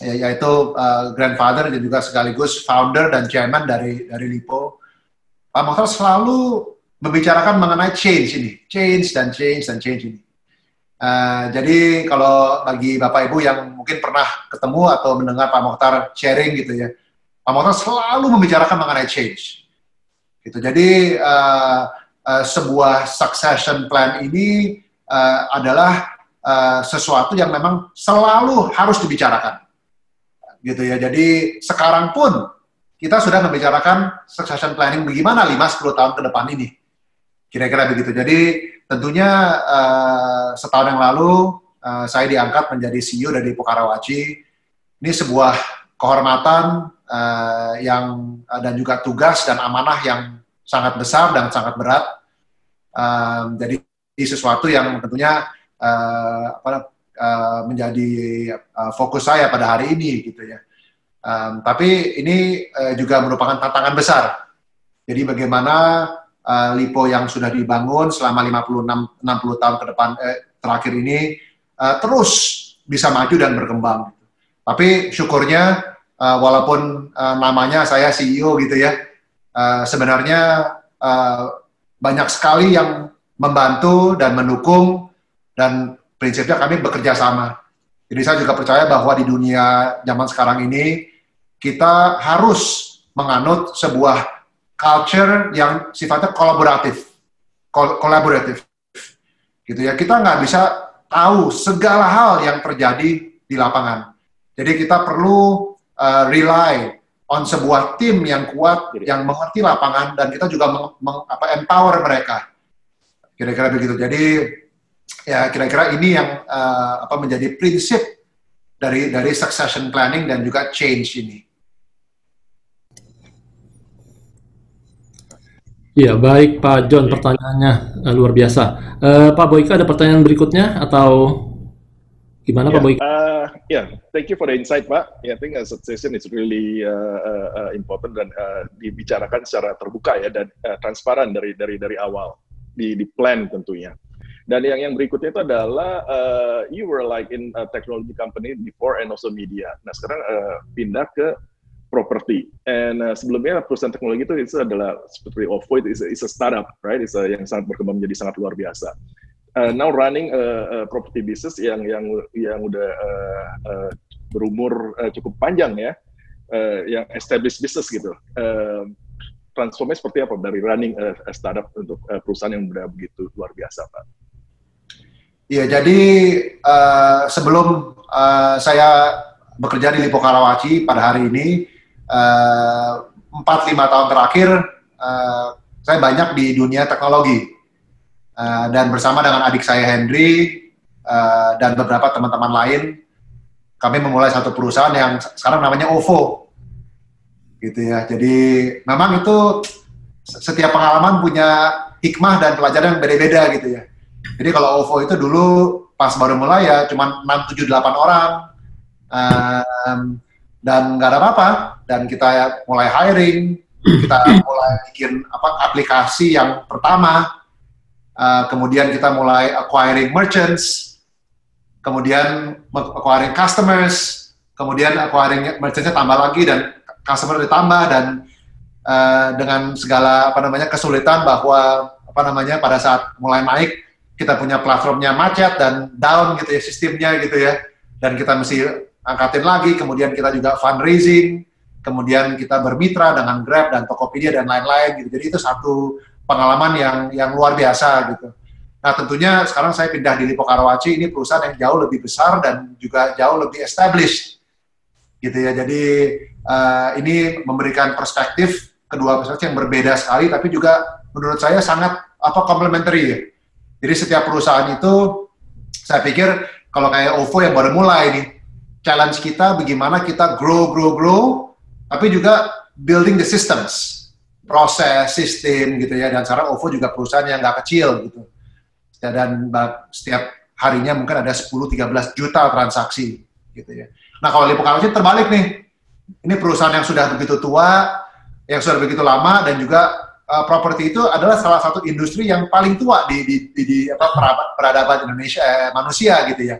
ya, yaitu uh, grandfather dan juga sekaligus founder dan chairman dari dari Lipo, Pak Mokhtar selalu membicarakan mengenai change ini, change dan change dan change ini. Uh, jadi kalau bagi Bapak Ibu yang mungkin pernah ketemu atau mendengar Pak Mokhtar sharing gitu ya, Pak Mokhtar selalu membicarakan mengenai change. Gitu. Jadi uh, uh, sebuah succession plan ini uh, adalah uh, sesuatu yang memang selalu harus dibicarakan. Gitu ya. Jadi sekarang pun kita sudah membicarakan succession planning bagaimana 5-10 tahun ke depan ini. Kira-kira begitu. Jadi tentunya uh, setahun yang lalu uh, saya diangkat menjadi CEO dari Pokarawaci. Ini sebuah kehormatan uh, yang uh, dan juga tugas dan amanah yang sangat besar dan sangat berat um, jadi sesuatu yang tentunya uh, apa, uh, menjadi uh, fokus saya pada hari ini gitu ya. Um, tapi ini uh, juga merupakan tantangan besar. Jadi bagaimana uh, Lipo yang sudah dibangun selama 56 60 tahun ke depan eh, terakhir ini uh, terus bisa maju dan berkembang. Tapi syukurnya uh, walaupun uh, namanya saya CEO gitu ya, uh, sebenarnya uh, banyak sekali yang membantu dan mendukung dan prinsipnya kami bekerja sama. Jadi saya juga percaya bahwa di dunia zaman sekarang ini kita harus menganut sebuah culture yang sifatnya kolaboratif. kolaboratif. Gitu ya. Kita nggak bisa tahu segala hal yang terjadi di lapangan. Jadi kita perlu uh, rely on sebuah tim yang kuat, yang mengerti lapangan, dan kita juga meng, meng, apa, empower mereka. Kira-kira begitu. Jadi ya kira-kira ini yang uh, apa menjadi prinsip dari dari succession planning dan juga change ini. Iya, baik Pak John, pertanyaannya uh, luar biasa. Uh, Pak Boyka ada pertanyaan berikutnya atau gimana yeah, Pak Boyka? Uh, yeah, thank you for the insight Pak. Yeah, I think a succession is really uh, uh, important dan uh, dibicarakan secara terbuka ya dan uh, transparan dari dari dari awal di di plan tentunya. Dan yang yang berikutnya itu adalah uh, you were like in a technology company before and also media. Nah sekarang uh, pindah ke property. And uh, sebelumnya perusahaan teknologi itu, itu adalah seperti OVO itu is a, is a startup, right? It's a, yang sangat berkembang menjadi sangat luar biasa. Uh, now running a, a property business yang yang yang udah uh, uh, berumur uh, cukup panjang ya, uh, yang established business gitu. Uh, transformasi seperti apa dari running a startup untuk uh, perusahaan yang udah begitu luar biasa, Pak? Iya, jadi uh, sebelum uh, saya bekerja di Lipo Karawaci pada hari ini, Eh, empat lima tahun terakhir uh, saya banyak di dunia teknologi. Uh, dan bersama dengan adik saya Henry uh, dan beberapa teman-teman lain kami memulai satu perusahaan yang sekarang namanya OVO. Gitu ya. Jadi memang itu setiap pengalaman punya hikmah dan pelajaran yang beda-beda gitu ya jadi kalau OVO itu dulu pas baru mulai ya cuma 6, 7, 8 orang. Um, dan nggak ada apa-apa. Dan kita mulai hiring kita mulai bikin apa aplikasi yang pertama. Uh, kemudian kita mulai acquiring merchants kemudian acquiring customers kemudian acquiring merchantsnya tambah lagi dan customer ditambah dan uh, dengan segala apa namanya kesulitan bahwa apa namanya pada saat mulai naik kita punya platformnya macet dan down gitu ya sistemnya gitu ya dan kita mesti angkatin lagi, kemudian kita juga fundraising, kemudian kita bermitra dengan Grab dan Tokopedia dan lain-lain gitu. Jadi itu satu pengalaman yang yang luar biasa gitu. Nah tentunya sekarang saya pindah di Lipo Karawaci, ini perusahaan yang jauh lebih besar dan juga jauh lebih established gitu ya. Jadi uh, ini memberikan perspektif kedua perspektif yang berbeda sekali, tapi juga menurut saya sangat apa complementary ya. Jadi setiap perusahaan itu saya pikir kalau kayak OVO yang baru mulai nih, challenge kita bagaimana kita grow, grow, grow, tapi juga building the systems, proses, sistem gitu ya. Dan sekarang OVO juga perusahaan yang nggak kecil gitu. Dan setiap harinya mungkin ada 10-13 juta transaksi gitu ya. Nah kalau Lipo Karawaci terbalik nih, ini perusahaan yang sudah begitu tua, yang sudah begitu lama dan juga uh, properti itu adalah salah satu industri yang paling tua di di, di, di apa peradaban Indonesia eh, manusia gitu ya.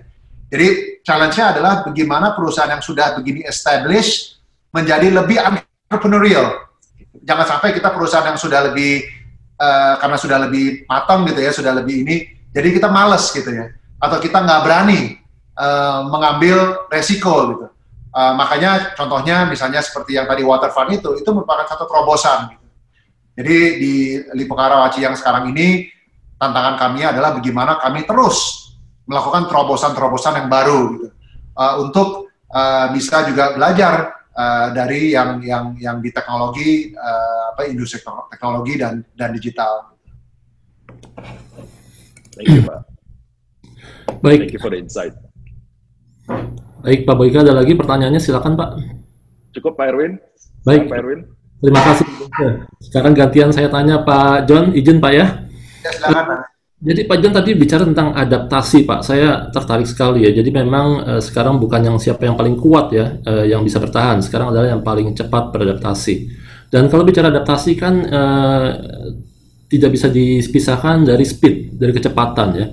Jadi challenge-nya adalah bagaimana perusahaan yang sudah begini established menjadi lebih entrepreneurial. Jangan sampai kita perusahaan yang sudah lebih uh, karena sudah lebih matang gitu ya, sudah lebih ini, jadi kita males gitu ya, atau kita nggak berani uh, mengambil resiko gitu. Uh, makanya contohnya misalnya seperti yang tadi waterfront itu, itu merupakan satu terobosan. Gitu. Jadi di Lipo Karawaci yang sekarang ini tantangan kami adalah bagaimana kami terus melakukan terobosan-terobosan yang baru gitu uh, untuk uh, bisa juga belajar uh, dari yang yang yang di teknologi uh, apa industri teknologi dan dan digital. Thank you Pak. Baik. Thank you for the insight. Baik Pak Boyka ada lagi pertanyaannya silakan Pak. Cukup Pak Erwin. Baik Pak Erwin. Terima kasih. Sekarang gantian saya tanya Pak John, izin Pak ya. Ya silakan. Jadi Pak John tadi bicara tentang adaptasi Pak, saya tertarik sekali ya. Jadi memang uh, sekarang bukan yang siapa yang paling kuat ya uh, yang bisa bertahan, sekarang adalah yang paling cepat beradaptasi. Dan kalau bicara adaptasi kan uh, tidak bisa dipisahkan dari speed, dari kecepatan ya.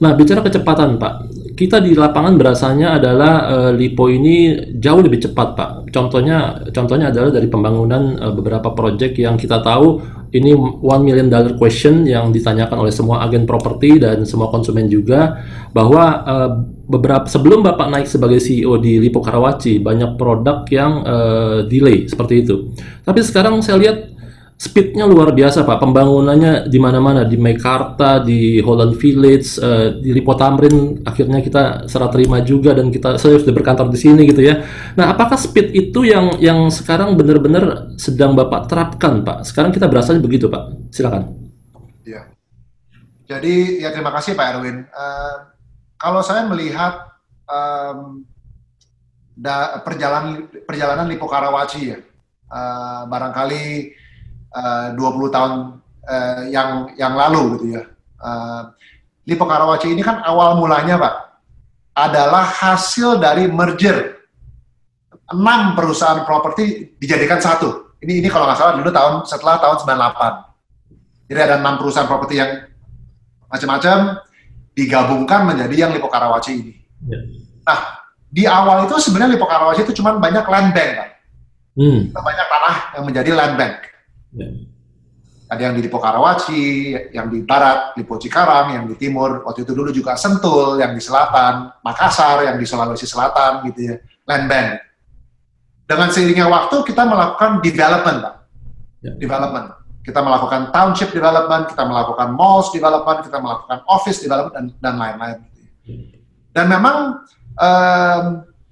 Nah bicara kecepatan Pak, kita di lapangan berasanya adalah uh, Lipo ini jauh lebih cepat Pak. Contohnya contohnya adalah dari pembangunan uh, beberapa proyek yang kita tahu ini one million dollar question yang ditanyakan oleh semua agen properti dan semua konsumen juga bahwa uh, beberapa sebelum Bapak naik sebagai CEO di Lipo Karawaci banyak produk yang uh, delay seperti itu. Tapi sekarang saya lihat speednya luar biasa Pak. Pembangunannya di mana-mana di Meikarta, di Holland Village, uh, di Lipo Tamrin. Akhirnya kita serah terima juga dan kita saya sudah berkantor di sini gitu ya. Nah, apakah speed itu yang yang sekarang benar-benar sedang Bapak terapkan Pak? Sekarang kita berasanya begitu Pak. Silakan. Ya. Jadi ya terima kasih Pak Erwin. Uh, kalau saya melihat um, da, perjalanan perjalanan Lipo Karawaci ya, uh, barangkali uh, 20 tahun uh, yang yang lalu gitu ya. Uh, Lipo Karawaci ini kan awal mulanya Pak adalah hasil dari merger enam perusahaan properti dijadikan satu. Ini ini kalau nggak salah dulu tahun setelah tahun 98. Jadi ada enam perusahaan properti yang macam-macam digabungkan menjadi yang Lipo Karawaci ini. Ya. Nah, di awal itu sebenarnya Lipo Karawaci itu cuma banyak land bank, Pak. Hmm. Banyak tanah yang menjadi land bank. Ya. Ada yang di Lipo Karawaci, yang di barat Lipo Cikarang, yang di timur waktu itu dulu juga Sentul, yang di selatan Makassar, yang di Sulawesi Selatan gitu ya, land bank. Dengan seiringnya waktu kita melakukan development, Pak. Ya. Development. Kita melakukan township development, kita melakukan malls development, kita melakukan office development dan lain-lain. Gitu ya. Dan memang um,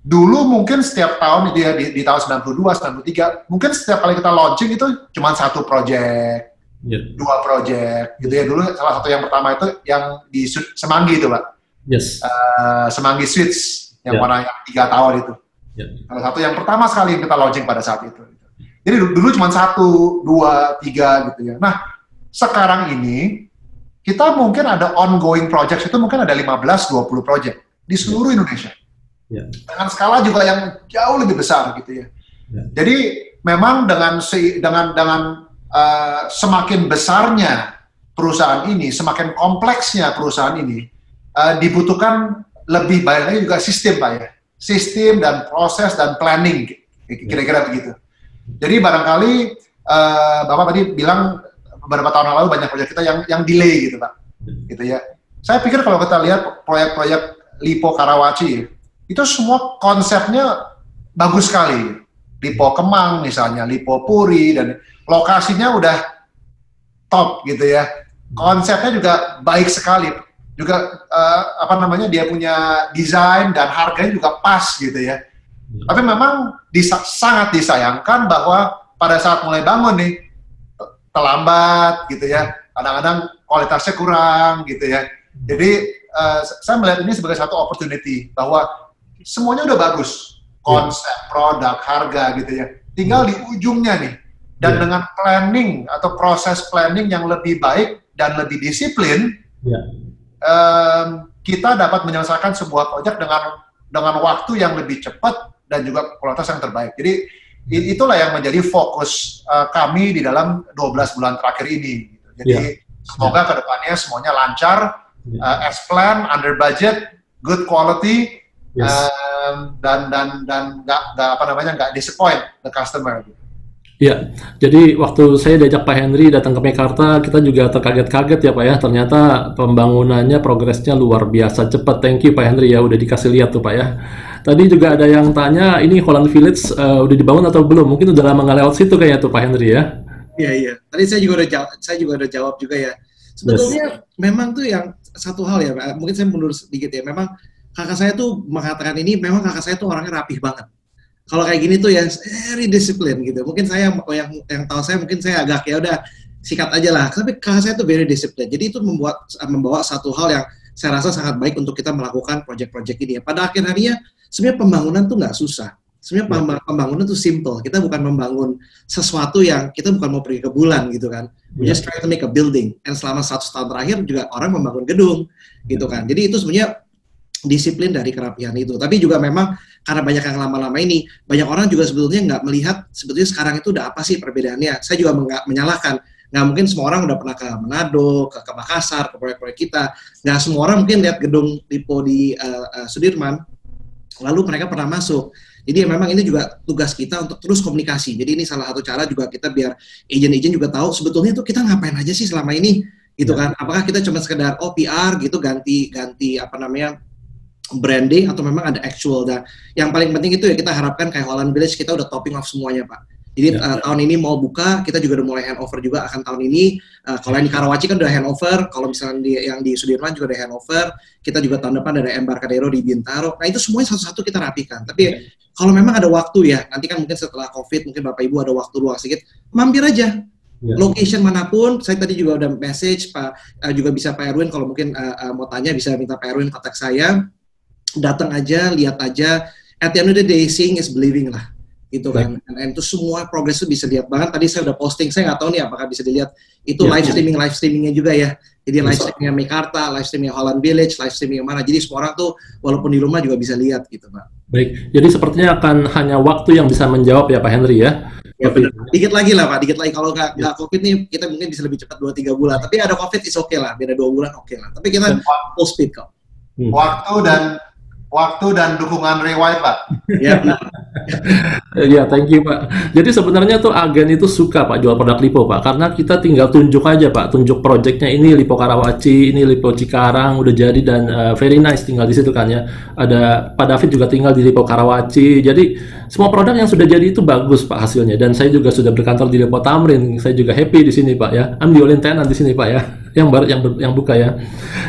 dulu mungkin setiap tahun dia di, di tahun 92, 93, mungkin setiap kali kita launching itu cuma satu project, yeah. dua project, gitu ya. Dulu salah satu yang pertama itu yang di Semanggi itu, Pak. Yes. Uh, Semanggi Suites, yang yeah. warna yang tiga tower itu. Yeah. Salah satu yang pertama sekali yang kita launching pada saat itu. Jadi dulu cuma satu, dua, tiga gitu ya. Nah, sekarang ini kita mungkin ada ongoing project itu mungkin ada 15-20 project di seluruh. Indonesia yeah. dengan skala juga yang jauh lebih besar gitu ya. Yeah. Jadi memang dengan si, dengan dengan uh, semakin besarnya perusahaan ini, semakin kompleksnya perusahaan ini, uh, dibutuhkan lebih banyak lagi juga sistem pak ya, sistem dan proses dan planning kira-kira begitu. Jadi barangkali uh, bapak tadi bilang beberapa tahun lalu banyak proyek kita yang yang delay gitu pak, gitu ya. Saya pikir kalau kita lihat proyek-proyek Lipo Karawaci itu semua konsepnya bagus sekali. Lipo Kemang misalnya, Lipo Puri dan lokasinya udah top gitu ya. Konsepnya juga baik sekali. Juga uh, apa namanya dia punya desain dan harganya juga pas gitu ya. Tapi memang disa sangat disayangkan bahwa pada saat mulai bangun nih terlambat gitu ya. Kadang-kadang kualitasnya kurang gitu ya. Jadi uh, saya melihat ini sebagai satu opportunity bahwa semuanya udah bagus konsep yeah. produk harga gitu ya tinggal di ujungnya nih dan yeah. dengan planning atau proses planning yang lebih baik dan lebih disiplin yeah. um, kita dapat menyelesaikan sebuah proyek dengan dengan waktu yang lebih cepat dan juga kualitas yang terbaik jadi itulah yang menjadi fokus uh, kami di dalam 12 bulan terakhir ini gitu. jadi yeah. semoga yeah. ke depannya semuanya lancar yeah. uh, as plan under budget good quality yes. um, dan dan dan nggak nggak apa namanya nggak disappoint the customer. Ya, jadi waktu saya diajak Pak Henry datang ke Mekarta, kita juga terkaget-kaget ya Pak ya. Ternyata pembangunannya progresnya luar biasa cepat. Thank you Pak Henry ya, udah dikasih lihat tuh Pak ya. Tadi juga ada yang tanya, ini Holland Village uh, udah dibangun atau belum? Mungkin udah lama nggak lewat situ kayaknya tuh Pak Henry ya. Iya iya. Tadi saya juga udah jawab, saya juga udah jawab juga ya. Sebetulnya yes. memang tuh yang satu hal ya, Pak. Mungkin saya mundur sedikit ya. Memang kakak saya tuh mengatakan ini memang kakak saya tuh orangnya rapih banget. Kalau kayak gini tuh ya very discipline gitu. Mungkin saya yang yang tahu saya mungkin saya agak ya udah sikat aja lah. Tapi kakak saya tuh very discipline. Jadi itu membuat membawa satu hal yang saya rasa sangat baik untuk kita melakukan project-project ini. Ya. Pada akhir harinya sebenarnya pembangunan tuh nggak susah. Sebenarnya ya. pembangunan tuh simple. Kita bukan membangun sesuatu yang kita bukan mau pergi ke bulan gitu kan. We just try to make a building. And selama satu tahun terakhir juga orang membangun gedung gitu kan. Jadi itu sebenarnya disiplin dari kerapian itu. Tapi juga memang karena banyak yang lama-lama ini, banyak orang juga sebetulnya nggak melihat sebetulnya sekarang itu udah apa sih perbedaannya. Saya juga nggak menyalahkan. Nggak mungkin semua orang udah pernah ke Manado, ke, ke Makassar, ke proyek-proyek kita. Nggak semua orang mungkin lihat gedung Lipo di uh, uh, Sudirman, lalu mereka pernah masuk. Jadi ya memang ini juga tugas kita untuk terus komunikasi. Jadi ini salah satu cara juga kita biar agent-agent juga tahu sebetulnya itu kita ngapain aja sih selama ini gitu ya. kan. Apakah kita cuma sekedar oh PR gitu ganti ganti apa namanya branding atau memang ada actual dan yang paling penting itu ya kita harapkan kayak Holland Village kita udah topping off semuanya pak Jadi ya. uh, tahun ini mau buka, kita juga udah mulai handover juga akan tahun ini. Uh, kalau yang di Karawaci kan udah handover, kalau misalnya di, yang di Sudirman juga udah handover. Kita juga tahun depan ada Embarcadero di Bintaro. Nah itu semuanya satu-satu kita rapikan. Tapi ya. kalau memang ada waktu ya, nanti kan mungkin setelah COVID, mungkin Bapak Ibu ada waktu luang sedikit, mampir aja. Ya. Location mana pun, saya tadi juga udah message Pak, uh, juga bisa Pak Erwin kalau mungkin uh, uh, mau tanya bisa minta Pak Erwin kontak saya. Datang aja, lihat aja. At the end of the day, seeing is believing lah gitu kan. Dan itu semua progres itu bisa dilihat. Bahkan tadi saya udah posting, saya nggak tahu nih apakah bisa dilihat itu ya, live streaming live streamingnya juga ya. Jadi live streamingnya Mekarta, live streamingnya Holland Village, live streaming mana. Jadi semua orang tuh walaupun di rumah juga bisa lihat gitu pak. Baik, jadi sepertinya akan hanya waktu yang bisa menjawab ya Pak Henry ya. Ya, Tapi, dikit lagi lah Pak, dikit lagi. Kalau nggak ya. COVID nih, kita mungkin bisa lebih cepat 2-3 bulan. Tapi ada COVID is oke okay lah, beda 2 bulan oke okay lah. Tapi kita full speed kok. Hmm. Waktu dan waktu dan dukungan White, Pak. Ya, ya, thank you, Pak. Jadi sebenarnya tuh agen itu suka Pak jual produk Lipo, Pak, karena kita tinggal tunjuk aja, Pak, tunjuk projectnya ini Lipo Karawaci, ini Lipo Cikarang udah jadi dan uh, very nice tinggal di situ kan ya. Ada Pak David juga tinggal di Lipo Karawaci. Jadi semua produk yang sudah jadi itu bagus, Pak, hasilnya. Dan saya juga sudah berkantor di Lipo Tamrin. Saya juga happy di sini, Pak ya. I'm the only tenant di sini, Pak ya. Yang baru yang yang buka ya.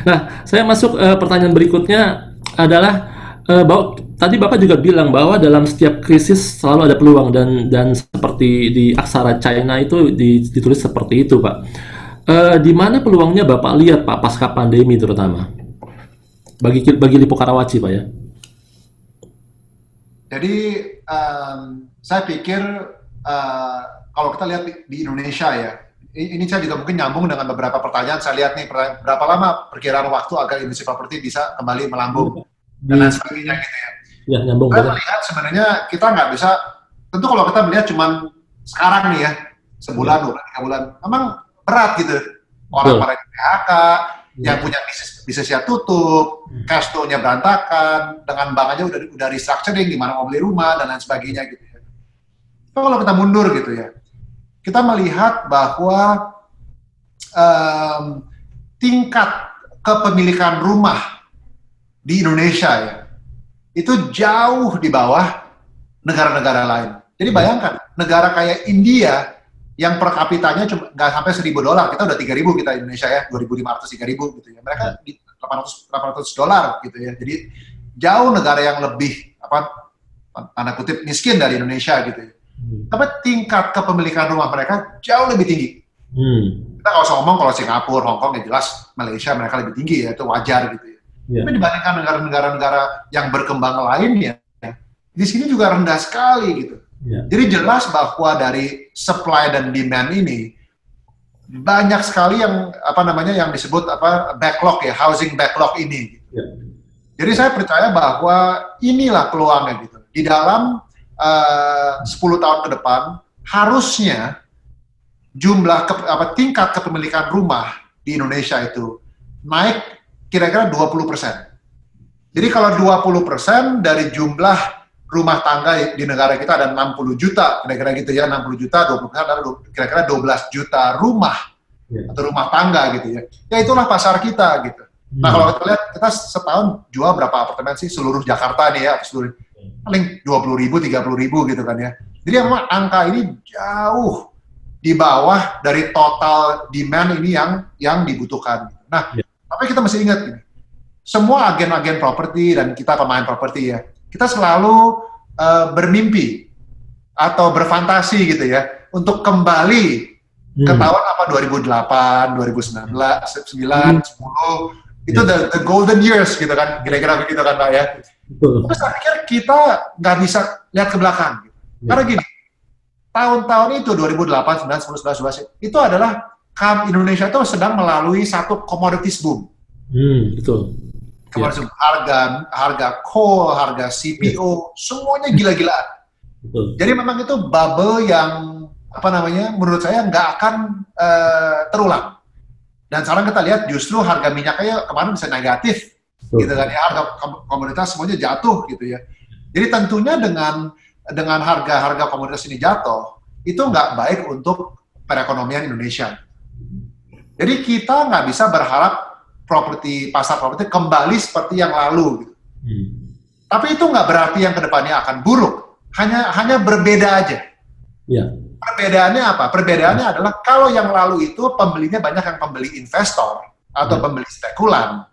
Nah, saya masuk uh, pertanyaan berikutnya adalah uh, bahwa tadi Bapak juga bilang bahwa dalam setiap krisis selalu ada peluang dan dan seperti di aksara China itu ditulis seperti itu, Pak. Uh, di mana peluangnya Bapak lihat Pak pasca pandemi terutama? Bagi bagi Lipo Karawaci, Pak ya. Jadi um, saya pikir uh, kalau kita lihat di, di Indonesia ya, ini saya juga mungkin nyambung dengan beberapa pertanyaan. Saya lihat nih berapa lama perkiraan waktu agar industri properti bisa kembali melambung dan lain sebagainya gitu ya. Ya, nyambung. Kita melihat sebenarnya kita nggak bisa, tentu kalau kita melihat cuman sekarang nih ya, sebulan, ya. dua bulan, tiga bulan, memang berat gitu. Orang pada PHK, ya. yang punya bisnis bisnisnya tutup, hmm. cash flow-nya berantakan, dengan bank aja udah udah restructuring, gimana mau beli rumah dan lain sebagainya gitu ya. kalau kita mundur gitu ya, kita melihat bahwa um, tingkat kepemilikan rumah di Indonesia ya, itu jauh di bawah negara-negara lain. Jadi hmm. bayangkan, negara kayak India yang per kapitanya cuma nggak sampai seribu dolar, kita udah tiga ribu kita Indonesia ya, dua ribu lima ratus tiga ribu gitu ya. Mereka hmm. di delapan ratus dolar gitu ya. Jadi jauh negara yang lebih apa tanda kutip miskin dari Indonesia gitu ya. Hmm. Tapi tingkat kepemilikan rumah mereka jauh lebih tinggi. Hmm. Kita nggak usah ngomong kalau Singapura, Hong Kong ya jelas Malaysia mereka lebih tinggi ya, itu wajar gitu ya. Yeah. Tapi dibandingkan negara-negara yang berkembang lainnya, di sini juga rendah sekali gitu. Yeah. Jadi jelas bahwa dari supply dan demand ini banyak sekali yang apa namanya yang disebut apa backlog ya, housing backlog ini. Yeah. Jadi saya percaya bahwa inilah peluangnya gitu. Di dalam uh, 10 tahun ke depan harusnya jumlah ke, apa tingkat kepemilikan rumah di Indonesia itu naik kira-kira 20 persen. Jadi kalau 20 persen dari jumlah rumah tangga di negara kita ada 60 juta, kira-kira gitu ya, 60 juta, 20 persen adalah kira-kira 12 juta rumah yeah. atau rumah tangga gitu ya. Ya itulah pasar kita gitu. Hmm. Nah kalau kita lihat, kita setahun jual berapa apartemen sih seluruh Jakarta nih ya, seluruh paling 20 ribu, 30 ribu gitu kan ya. Jadi memang angka ini jauh di bawah dari total demand ini yang yang dibutuhkan. Nah, yeah. Tapi kita mesti ingat ini, semua agen-agen properti dan kita pemain properti ya, kita selalu uh, bermimpi atau berfantasi gitu ya untuk kembali hmm. ke tahun apa 2008, 2019, 9, hmm. 10 itu the, the golden years gitu kan, kira-kira begitu kan Pak ya. Terus saya pikir kita nggak bisa lihat ke belakang. Gitu. Ya. Karena gini, tahun-tahun itu 2008, 2009, 10, 11, 12 itu adalah Indonesia itu sedang melalui satu commodities boom. Hmm, betul. Commodities yeah. harga harga coal, harga CPO, semuanya gila-gilaan. Jadi memang itu bubble yang apa namanya menurut saya nggak akan uh, terulang. Dan sekarang kita lihat justru harga minyaknya kemarin bisa negatif, betul. gitu kan ya harga komoditas semuanya jatuh gitu ya. Jadi tentunya dengan dengan harga-harga komoditas ini jatuh, itu nggak baik untuk perekonomian Indonesia. Jadi kita nggak bisa berharap properti pasar properti kembali seperti yang lalu. Gitu. Hmm. Tapi itu nggak berarti yang ke depannya akan buruk. Hanya hanya berbeda aja. Ya. Perbedaannya apa? Perbedaannya adalah kalau yang lalu itu pembelinya banyak yang pembeli investor atau ya. pembeli spekulan.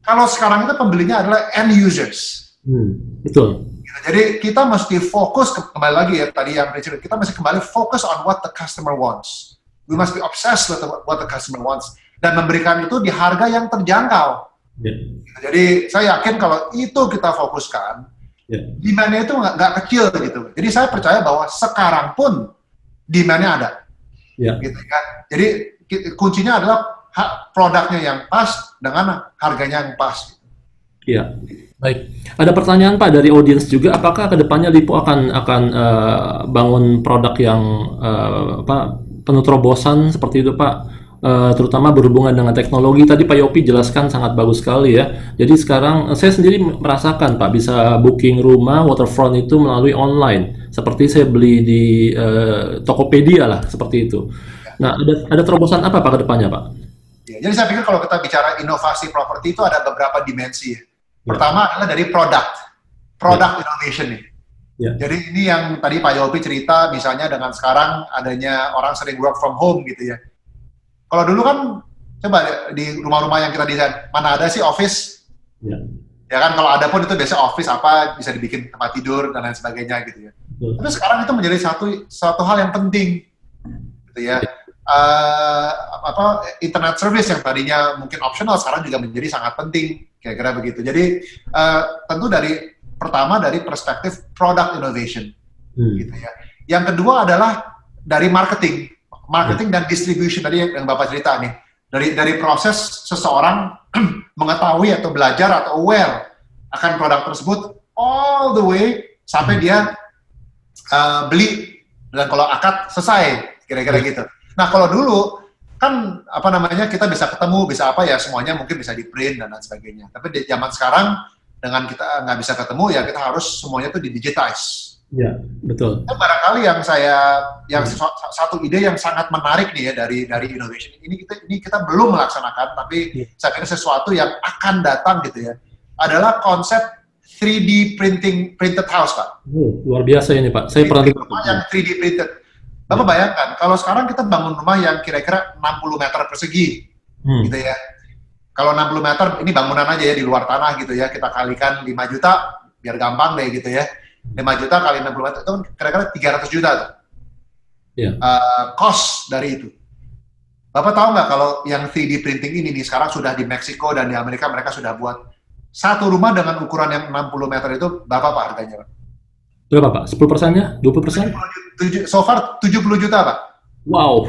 Kalau sekarang itu pembelinya adalah end users. Hmm, betul. Gitu. Jadi kita mesti fokus kembali lagi ya tadi yang prinsip kita mesti kembali fokus on what the customer wants. We must be obsessed with what the customer wants dan memberikan itu di harga yang terjangkau. Yeah. Gitu. Jadi saya yakin kalau itu kita fokuskan, yeah. demandnya itu nggak kecil gitu. Jadi saya percaya bahwa sekarang pun demandnya ada. Yeah. Gitu kan. Jadi kuncinya adalah produknya yang pas dengan harganya yang pas. Iya. Baik. Ada pertanyaan Pak dari audiens juga. Apakah ke depannya Lipo akan akan uh, bangun produk yang uh, apa penuh terobosan seperti itu Pak? Uh, terutama berhubungan dengan teknologi. Tadi Pak Yopi jelaskan sangat bagus sekali ya. Jadi sekarang saya sendiri merasakan Pak bisa booking rumah waterfront itu melalui online. Seperti saya beli di uh, Tokopedia lah seperti itu. Nah, ada ada terobosan apa Pak ke depannya Pak? Ya, jadi saya pikir kalau kita bicara inovasi properti itu ada beberapa dimensi. Ya. Pertama adalah dari produk, product ya. innovation nih. Ya. Jadi ini yang tadi Pak Yopi cerita, misalnya dengan sekarang adanya orang sering work from home gitu ya kalau dulu kan coba di rumah-rumah yang kita desain, mana ada sih office? Ya. ya kan kalau ada pun itu biasa office apa bisa dibikin tempat tidur dan lain sebagainya gitu ya. Ya. Tapi sekarang itu menjadi satu satu hal yang penting gitu ya. Uh, apa internet service yang tadinya mungkin optional sekarang juga menjadi sangat penting kira-kira begitu. Jadi uh, tentu dari pertama dari perspektif product innovation hmm. gitu ya. Yang kedua adalah dari marketing marketing dan distribution tadi yang Bapak cerita nih. Dari dari proses seseorang mengetahui atau belajar atau aware akan produk tersebut all the way sampai dia uh, beli dan kalau akad selesai kira-kira gitu. Nah kalau dulu kan apa namanya kita bisa ketemu bisa apa ya semuanya mungkin bisa di print dan lain sebagainya. Tapi di zaman sekarang dengan kita nggak bisa ketemu ya kita harus semuanya tuh di digitize Ya, betul. Itu barangkali yang saya yang hmm. satu ide yang sangat menarik nih ya dari dari innovation ini kita ini kita belum melaksanakan tapi hmm. saya kira sesuatu yang akan datang gitu ya adalah konsep 3D printing printed house pak. Oh, luar biasa ini pak. Saya pernah rumah yang 3D printed. Bapak ya. bayangkan kalau sekarang kita bangun rumah yang kira-kira 60 meter persegi hmm. gitu ya. Kalau 60 meter ini bangunan aja ya di luar tanah gitu ya kita kalikan 5 juta biar gampang deh gitu ya 5 juta kali 60 juta itu kan kira-kira 300 juta tuh. Yeah. Iya. Uh, cost dari itu. Bapak tahu nggak kalau yang 3D printing ini nih sekarang sudah di Meksiko dan di Amerika mereka sudah buat satu rumah dengan ukuran yang 60 meter itu berapa Pak harganya Pak? Berapa Pak? 10 persennya? 20 persen? So far 70 juta Pak. Wow.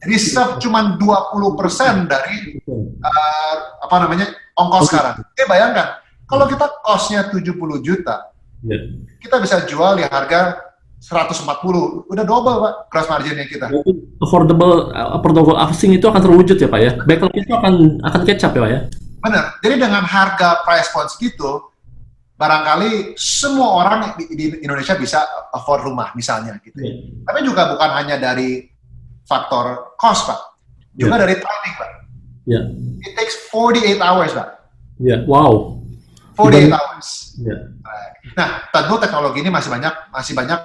Jadi cuma 20 persen dari uh, apa namanya ongkos okay. sekarang. Oke bayangkan, kalau kita costnya 70 juta, Yeah. Kita bisa jual di harga 140, udah double pak cross marginnya kita. Affordable, affordable housing itu akan terwujud ya pak ya? Backlog itu akan akan kecap ya pak ya? Benar. Jadi dengan harga price point segitu, barangkali semua orang di, Indonesia bisa afford rumah misalnya gitu. Yeah. Tapi juga bukan hanya dari faktor cost pak, juga yeah. dari timing pak. Yeah. It takes 48 hours pak. Ya, yeah. wow. 48 hours. Yeah. Nah, tentu teknologi ini masih banyak masih banyak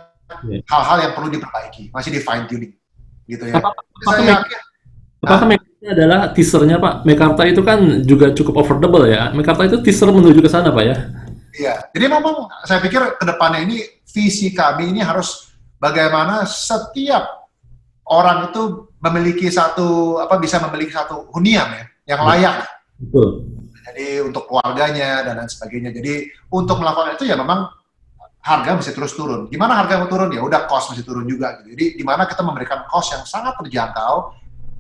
iya. hal-hal yang perlu diperbaiki, masih di fine tuning, gitu ya. Apa, Saya yakin. Apakah nah, adalah teasernya Pak? Mekarta itu kan juga cukup affordable ya. Mekarta itu teaser menuju ke sana Pak ya? Iya. Jadi memang saya pikir ke depannya ini visi kami ini harus bagaimana setiap orang itu memiliki satu apa bisa memiliki satu hunian ya yang iya. layak. Betul jadi untuk keluarganya dan lain sebagainya. Jadi untuk melakukan itu ya memang harga mesti terus turun. Gimana harga mau turun? Ya udah cost mesti turun juga. Gitu. Jadi gimana kita memberikan cost yang sangat terjangkau,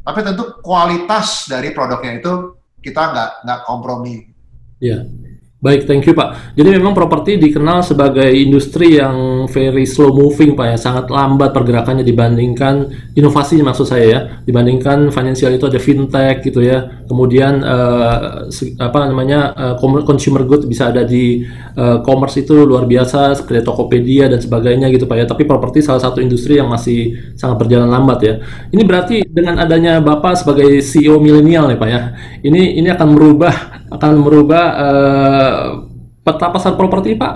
tapi tentu kualitas dari produknya itu kita nggak nggak kompromi. Iya. Baik, thank you Pak. Jadi memang properti dikenal sebagai industri yang very slow moving Pak ya, sangat lambat pergerakannya dibandingkan inovasi maksud saya ya, dibandingkan financial itu ada fintech gitu ya. Kemudian uh, apa namanya uh, consumer good bisa ada di uh, commerce itu luar biasa seperti Tokopedia dan sebagainya gitu Pak ya. Tapi properti salah satu industri yang masih sangat berjalan lambat ya. Ini berarti dengan adanya Bapak sebagai CEO milenial nih Pak ya. Ini ini akan merubah akan merubah uh, peta pasar properti Pak?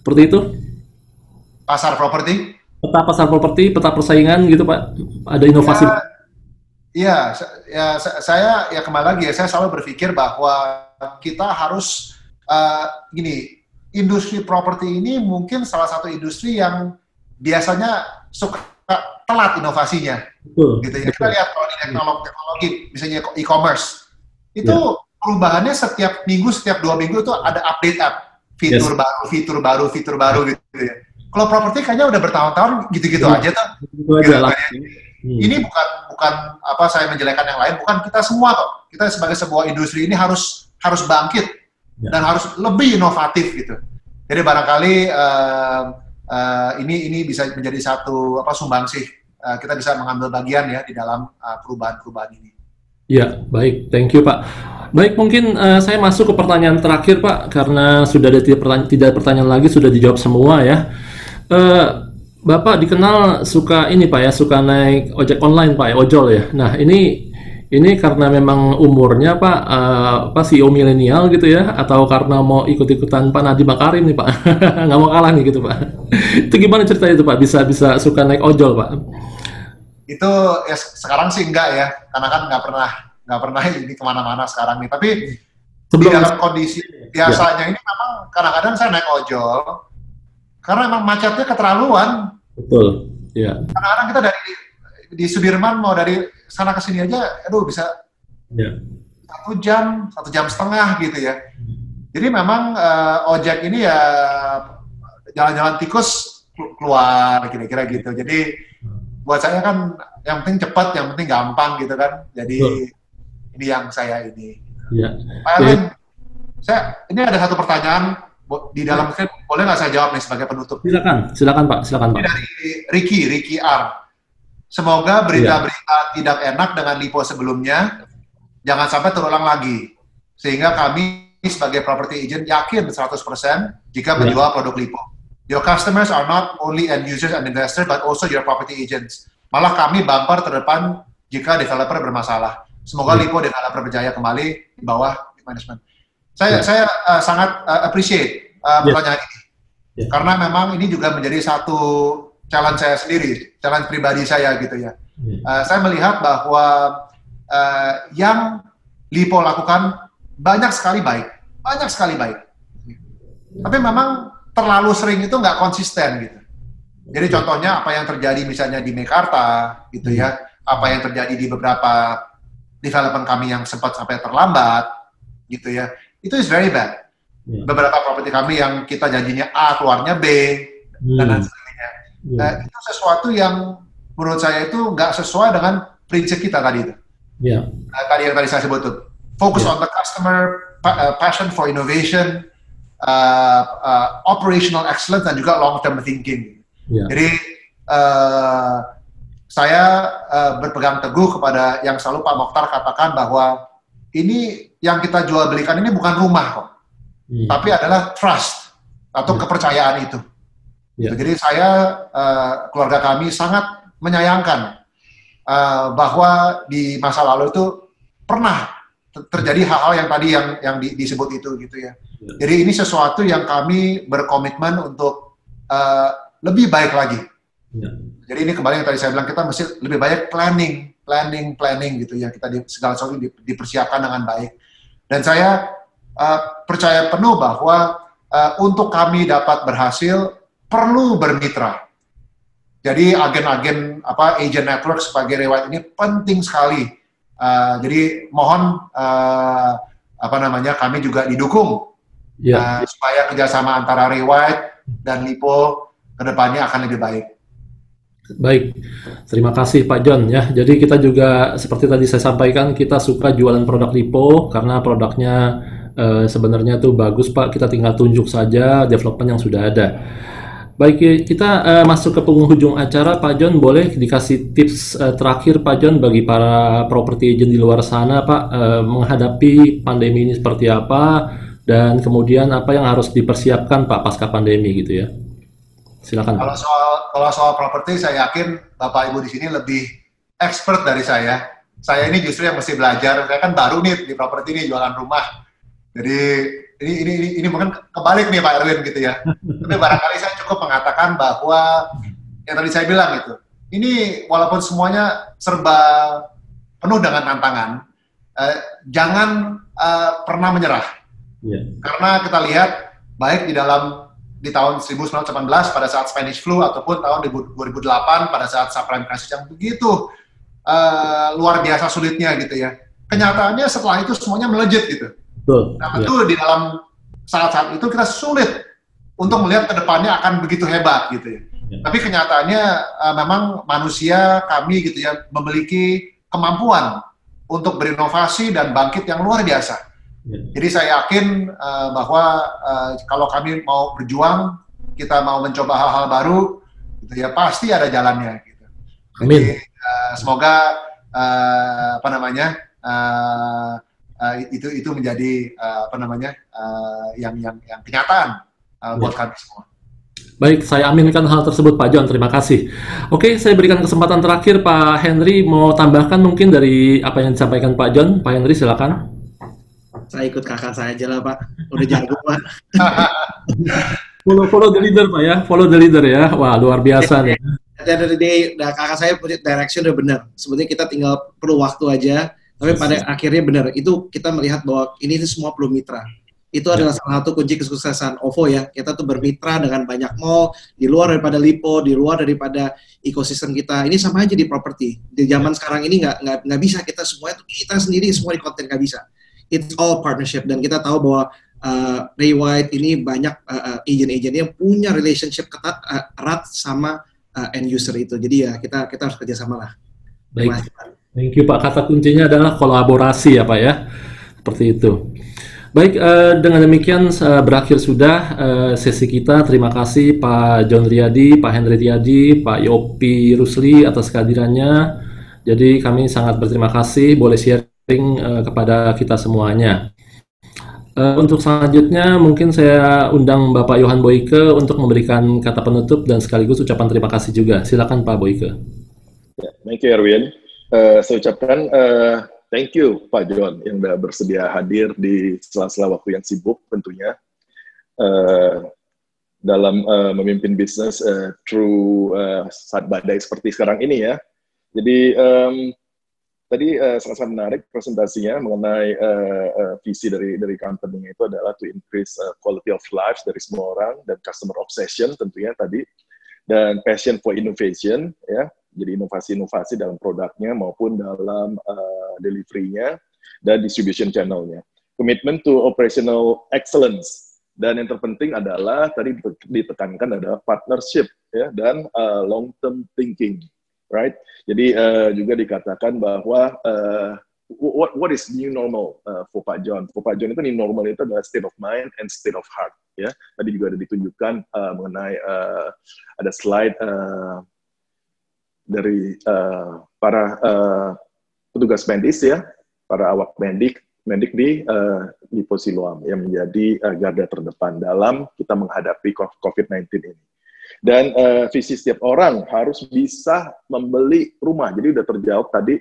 Seperti itu? Pasar properti? peta pasar properti, peta persaingan gitu Pak? Ada inovasi? Ya, iya, ya, saya ya kembali lagi ya, saya selalu berpikir bahwa kita harus uh, gini, industri properti ini mungkin salah satu industri yang biasanya suka telat inovasinya. Betul, gitu ya. Betul. Kita lihat kalau di teknologi, teknologi misalnya e-commerce, itu ya. Perubahannya setiap minggu, setiap dua minggu itu ada update up, fitur yes. baru, fitur baru, fitur baru gitu ya. Kalau properti kayaknya udah bertahun-tahun gitu-gitu ya. aja tuh. Gitu, ya. hmm. Ini bukan bukan apa saya menjelekkan yang lain, bukan kita semua kok. Kita sebagai sebuah industri ini harus harus bangkit ya. dan harus lebih inovatif gitu. Jadi barangkali uh, uh, ini ini bisa menjadi satu apa sumbangsih uh, kita bisa mengambil bagian ya di dalam perubahan-perubahan ini. Ya, baik. Thank you, Pak. Baik, mungkin uh, saya masuk ke pertanyaan terakhir, Pak, karena sudah ada tidak pertanyaan, tidak pertanyaan lagi, sudah dijawab semua ya. Uh, Bapak dikenal suka ini Pak ya, suka naik ojek online Pak ya, ojol ya. Nah ini ini karena memang umurnya Pak, uh, apa CEO milenial gitu ya, atau karena mau ikut-ikutan Pak Nadiem Makarim nih Pak, nggak mau kalah nih gitu Pak. itu gimana ceritanya itu Pak, bisa bisa suka naik ojol Pak? Itu ya sekarang sih enggak ya, karena kan nggak pernah nggak pernah ini ke mana-mana sekarang nih. Tapi Sebelum, di dalam kondisi biasanya ya. ini memang kadang-kadang saya naik ojol, karena emang macetnya keterlaluan. Betul. Ya. Kadang-kadang kita dari di Sudirman mau dari sana ke sini aja, aduh bisa ya. satu jam, satu jam setengah gitu ya. Jadi memang uh, ojek ini ya jalan-jalan tikus keluar kira-kira gitu. Jadi buat saya kan yang penting cepat, yang penting gampang gitu kan. Jadi Betul. Ini yang saya ini. Ya. Pak Erwin, saya ini ada satu pertanyaan di dalam skrip boleh nggak saya jawab nih sebagai penutup? Silakan, silakan Pak, silakan Pak. Ini dari Ricky, Ricky R. Semoga berita-berita ya. tidak enak dengan lipo sebelumnya jangan sampai terulang lagi. Sehingga kami sebagai property agent yakin 100% jika ya. menjual ya. produk lipo. Your customers are not only end users and investors, but also your property agents. Malah kami bumper terdepan jika developer bermasalah. Semoga ya. lipo developer berjaya kembali di bawah management. Saya yeah. saya uh, sangat uh, appreciate uh, pertanyaan yeah. ini. Yeah. Karena memang ini juga menjadi satu challenge saya sendiri, challenge pribadi saya gitu ya. Yeah. Uh, saya melihat bahwa uh, yang Lipo lakukan banyak sekali baik, banyak sekali baik. Tapi memang terlalu sering itu nggak konsisten gitu. Jadi contohnya apa yang terjadi misalnya di Mekarta gitu ya, apa yang terjadi di beberapa development kami yang sempat sampai terlambat gitu ya itu is very bad. Yeah. Beberapa properti kami yang kita janjinya A keluarnya B hmm. dan lain sebagainya. Yeah. Nah, itu sesuatu yang menurut saya itu nggak sesuai dengan prinsip kita tadi itu. Yeah. Nah, tadi yang tadi saya sebut itu focus yeah. on the customer, uh, passion for innovation, uh, uh, operational excellence dan juga long term thinking. Yeah. Jadi uh, saya uh, berpegang teguh kepada yang selalu Pak Mokhtar katakan bahwa ini yang kita jual belikan ini bukan rumah kok, hmm. tapi adalah trust atau hmm. kepercayaan itu. Yeah. Jadi saya uh, keluarga kami sangat menyayangkan uh, bahwa di masa lalu itu pernah terjadi hal-hal yang tadi yang yang di, disebut itu gitu ya. Yeah. Jadi ini sesuatu yang kami berkomitmen untuk uh, lebih baik lagi. Yeah. Jadi ini kembali yang tadi saya bilang kita mesti lebih banyak planning planning planning gitu ya. Kita di, segala sesuatu di, dipersiapkan dengan baik. Dan saya uh, percaya penuh bahwa uh, untuk kami dapat berhasil perlu bermitra. Jadi agen-agen apa agent network sebagai reward ini penting sekali. Uh, jadi mohon uh, apa namanya kami juga didukung. Yeah. uh, supaya kerjasama antara reward dan lipo ke depannya akan lebih baik Baik, terima kasih Pak John ya. Jadi kita juga seperti tadi saya sampaikan kita suka jualan produk Lipo karena produknya eh, sebenarnya tuh bagus Pak. Kita tinggal tunjuk saja development yang sudah ada. Baik, kita eh, masuk ke penghujung acara Pak John. Boleh dikasih tips eh, terakhir Pak John bagi para property agent di luar sana Pak eh, menghadapi pandemi ini seperti apa dan kemudian apa yang harus dipersiapkan Pak pasca pandemi gitu ya. Silakan. Kalau soal kalau soal properti saya yakin Bapak Ibu di sini lebih expert dari saya. Saya ini justru yang mesti belajar. Saya kan baru nih di properti ini jualan rumah. Jadi ini ini ini, ini mungkin kebalik nih Pak Erwin gitu ya. Tapi barangkali saya cukup mengatakan bahwa yang tadi saya bilang itu. Ini walaupun semuanya serba penuh dengan tantangan, uh, jangan uh, pernah menyerah. Yeah. Karena kita lihat baik di dalam di tahun 1918 pada saat Spanish flu ataupun tahun 2008 pada saat subprime crisis yang begitu uh, luar biasa sulitnya gitu ya. Kenyataannya setelah itu semuanya melejit gitu. Betul. Nah, tentu ya. di dalam saat-saat itu kita sulit untuk melihat ke depannya akan begitu hebat gitu ya. ya. Tapi kenyataannya uh, memang manusia kami gitu ya memiliki kemampuan untuk berinovasi dan bangkit yang luar biasa. Jadi saya yakin uh, bahwa uh, kalau kami mau berjuang, kita mau mencoba hal-hal baru, gitu ya pasti ada jalannya. Gitu. Amin. Jadi uh, semoga uh, apa namanya uh, uh, itu itu menjadi uh, apa namanya uh, yang yang yang kenyataan uh, buat ya. kami semua. Baik, saya aminkan hal tersebut Pak John, terima kasih. Oke, saya berikan kesempatan terakhir Pak Henry mau tambahkan mungkin dari apa yang disampaikan Pak John. Pak Henry silakan saya ikut kakak saya aja lah pak. Udah jago pak. Follow follow the leader pak ya. Follow the leader ya. Wah luar biasa nih dari day nah, kakak saya punya direction udah benar sebetulnya kita tinggal perlu waktu aja tapi pada akhirnya benar itu kita melihat bahwa ini semua perlu mitra. Itu ya. adalah salah satu kunci kesuksesan OVO ya. Kita tuh bermitra dengan banyak mall di luar daripada Lipo, di luar daripada ekosistem kita. Ini sama aja di properti. Di zaman sekarang ini nggak nggak nggak bisa. Kita semua itu kita sendiri semua di konten nggak bisa it's all partnership dan kita tahu bahwa uh, Ray White ini banyak uh, agent-agent yang punya relationship ketat uh, erat sama uh, end user itu. Jadi ya kita kita harus kerjasama lah. Baik. Thank you Pak. Kata kuncinya adalah kolaborasi ya Pak ya. Seperti itu. Baik, dengan demikian berakhir sudah sesi kita. Terima kasih Pak John Riyadi, Pak Henry Riyadi, Pak Yopi Rusli atas kehadirannya. Jadi kami sangat berterima kasih boleh share uh, kepada kita semuanya. Uh, untuk selanjutnya mungkin saya undang Bapak Yohan Boyke untuk memberikan kata penutup dan sekaligus ucapan terima kasih juga. Silakan Pak Boyke. Yeah, thank you Erwin. Uh, saya ucapkan uh, thank you Pak John yang sudah bersedia hadir di sela-sela waktu yang sibuk tentunya uh, dalam uh, memimpin bisnis uh, through uh, saat badai seperti sekarang ini ya. Jadi um, tadi uh, sangat-sangat menarik presentasinya mengenai uh, uh, visi dari dari company itu adalah to increase uh, quality of life dari semua orang dan customer obsession tentunya tadi. Dan passion for innovation ya. Jadi inovasi-inovasi dalam produknya maupun dalam uh, deliverynya dan distribution channelnya. Commitment to operational excellence. Dan yang terpenting adalah tadi ditekankan adalah partnership ya dan uh, long term thinking right? Jadi uh, juga dikatakan bahwa uh, what what is new normal uh, for Pak John? For Pak John itu new normal itu adalah state of mind and state of heart, ya. Tadi juga ada ditunjukkan uh, mengenai uh, ada slide uh, dari uh, para uh, petugas medis ya, para awak medik medik di uh, di Posiloam yang menjadi uh, garda terdepan dalam kita menghadapi COVID-19 ini. Dan uh, visi setiap orang harus bisa membeli rumah. Jadi udah terjawab tadi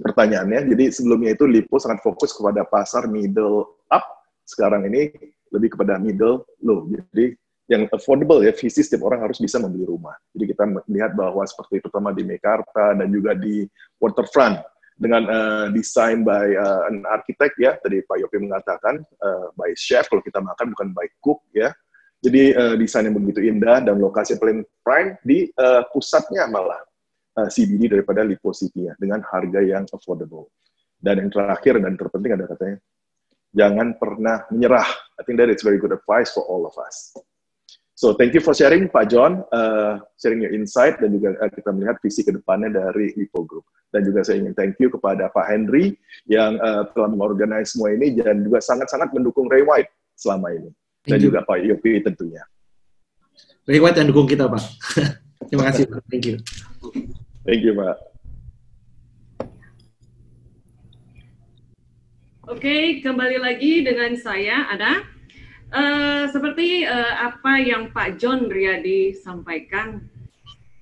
pertanyaannya. Jadi sebelumnya itu Lipo sangat fokus kepada pasar middle up. Sekarang ini lebih kepada middle low. Jadi yang affordable ya, visi setiap orang harus bisa membeli rumah. Jadi kita melihat bahwa seperti pertama di Mekarta dan juga di waterfront dengan uh, desain by uh, an architect ya, tadi Pak Yopi mengatakan uh, by chef kalau kita makan bukan by cook ya. Jadi uh, desain begitu indah dan lokasi paling prime di uh, pusatnya malah uh, eh, CBD daripada Lipo City ya, dengan harga yang affordable. Dan yang terakhir dan terpenting ada katanya, jangan pernah menyerah. I think that is very good advice for all of us. So thank you for sharing Pak John, uh, sharing your insight dan juga uh, kita melihat visi ke depannya dari Lipo Group. Dan juga saya ingin thank you kepada Pak Henry yang uh, telah mengorganize semua ini dan juga sangat-sangat mendukung Ray White selama ini dan juga Pak Yopi tentunya. Lewat dan dukung kita Pak. Terima kasih Pak. Thank you. Thank you Pak. Oke, kembali lagi dengan saya ada uh, seperti uh, apa yang Pak John Riyadi sampaikan,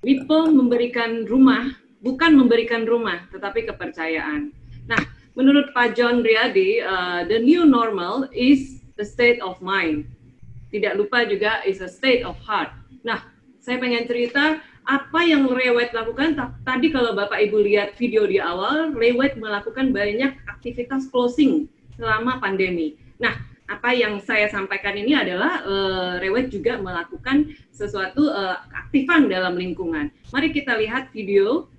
Lipo memberikan rumah bukan memberikan rumah, tetapi kepercayaan. Nah, menurut Pak John Riyadi, uh, the new normal is a state of mind. Tidak lupa juga is a state of heart. Nah, saya pengen cerita apa yang Rewet lakukan? Tadi kalau Bapak Ibu lihat video di awal, Rewet melakukan banyak aktivitas closing selama pandemi. Nah, apa yang saya sampaikan ini adalah uh, Rewet juga melakukan sesuatu uh, aktifan dalam lingkungan. Mari kita lihat video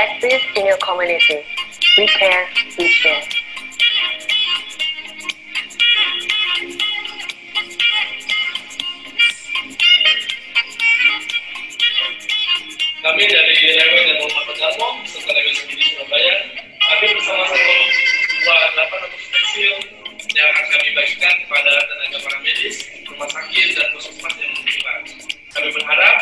active in your community. We care, we share. Kami dari RW dan serta RW Surabaya, kami bersama sama dua delapan spesial yang akan kami bagikan kepada tenaga medis, rumah sakit, dan puskesmas yang membutuhkan. Kami berharap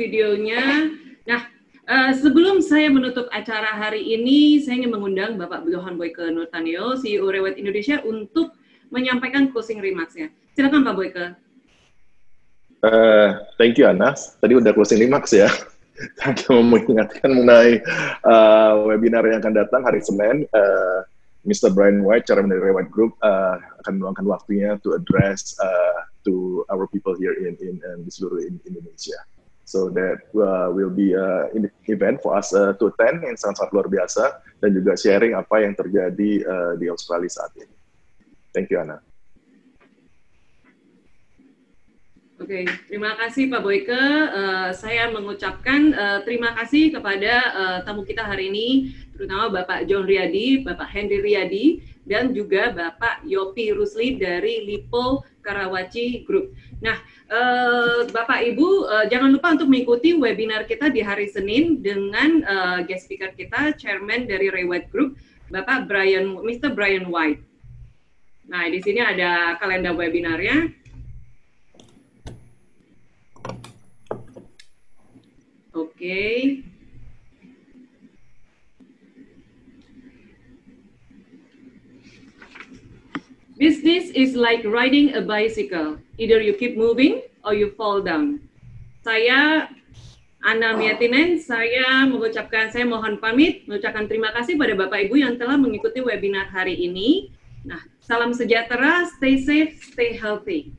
videonya. Nah, uh, sebelum saya menutup acara hari ini, saya ingin mengundang Bapak Johan Boyke Nurtanio, CEO Rewet Indonesia, untuk menyampaikan closing remarks-nya. Silakan Pak Boyke. Uh, thank you Anas. Tadi udah closing remarks ya. Saya mau mengingatkan mengenai uh, webinar yang akan datang hari Senin. Uh, Mr. Brian White, Chairman dari White Group, uh, akan meluangkan waktunya to address uh, to our people here in, in, in di seluruh in Indonesia. So that uh, will be an event for us uh, to attend yang sangat-sangat luar biasa dan juga sharing apa yang terjadi uh, di Australia saat ini. Thank you, Anna. Oke, okay, terima kasih Pak Boyke. Uh, saya mengucapkan uh, terima kasih kepada uh, tamu kita hari ini, terutama Bapak John Riyadi, Bapak Henry Riyadi, dan juga Bapak Yopi Rusli dari Lipo Karawaci Group. Nah, uh, Bapak Ibu, uh, jangan lupa untuk mengikuti webinar kita di hari Senin dengan uh, guest speaker kita, Chairman dari White Group, Bapak Brian, Mr. Brian White. Nah, di sini ada kalender webinarnya. Okay. Business is like riding a bicycle. Either you keep moving or you fall down. Saya Ana Miatinen, saya mengucapkan, saya mohon pamit, mengucapkan terima kasih pada Bapak Ibu yang telah mengikuti webinar hari ini. Nah, salam sejahtera, stay safe, stay healthy.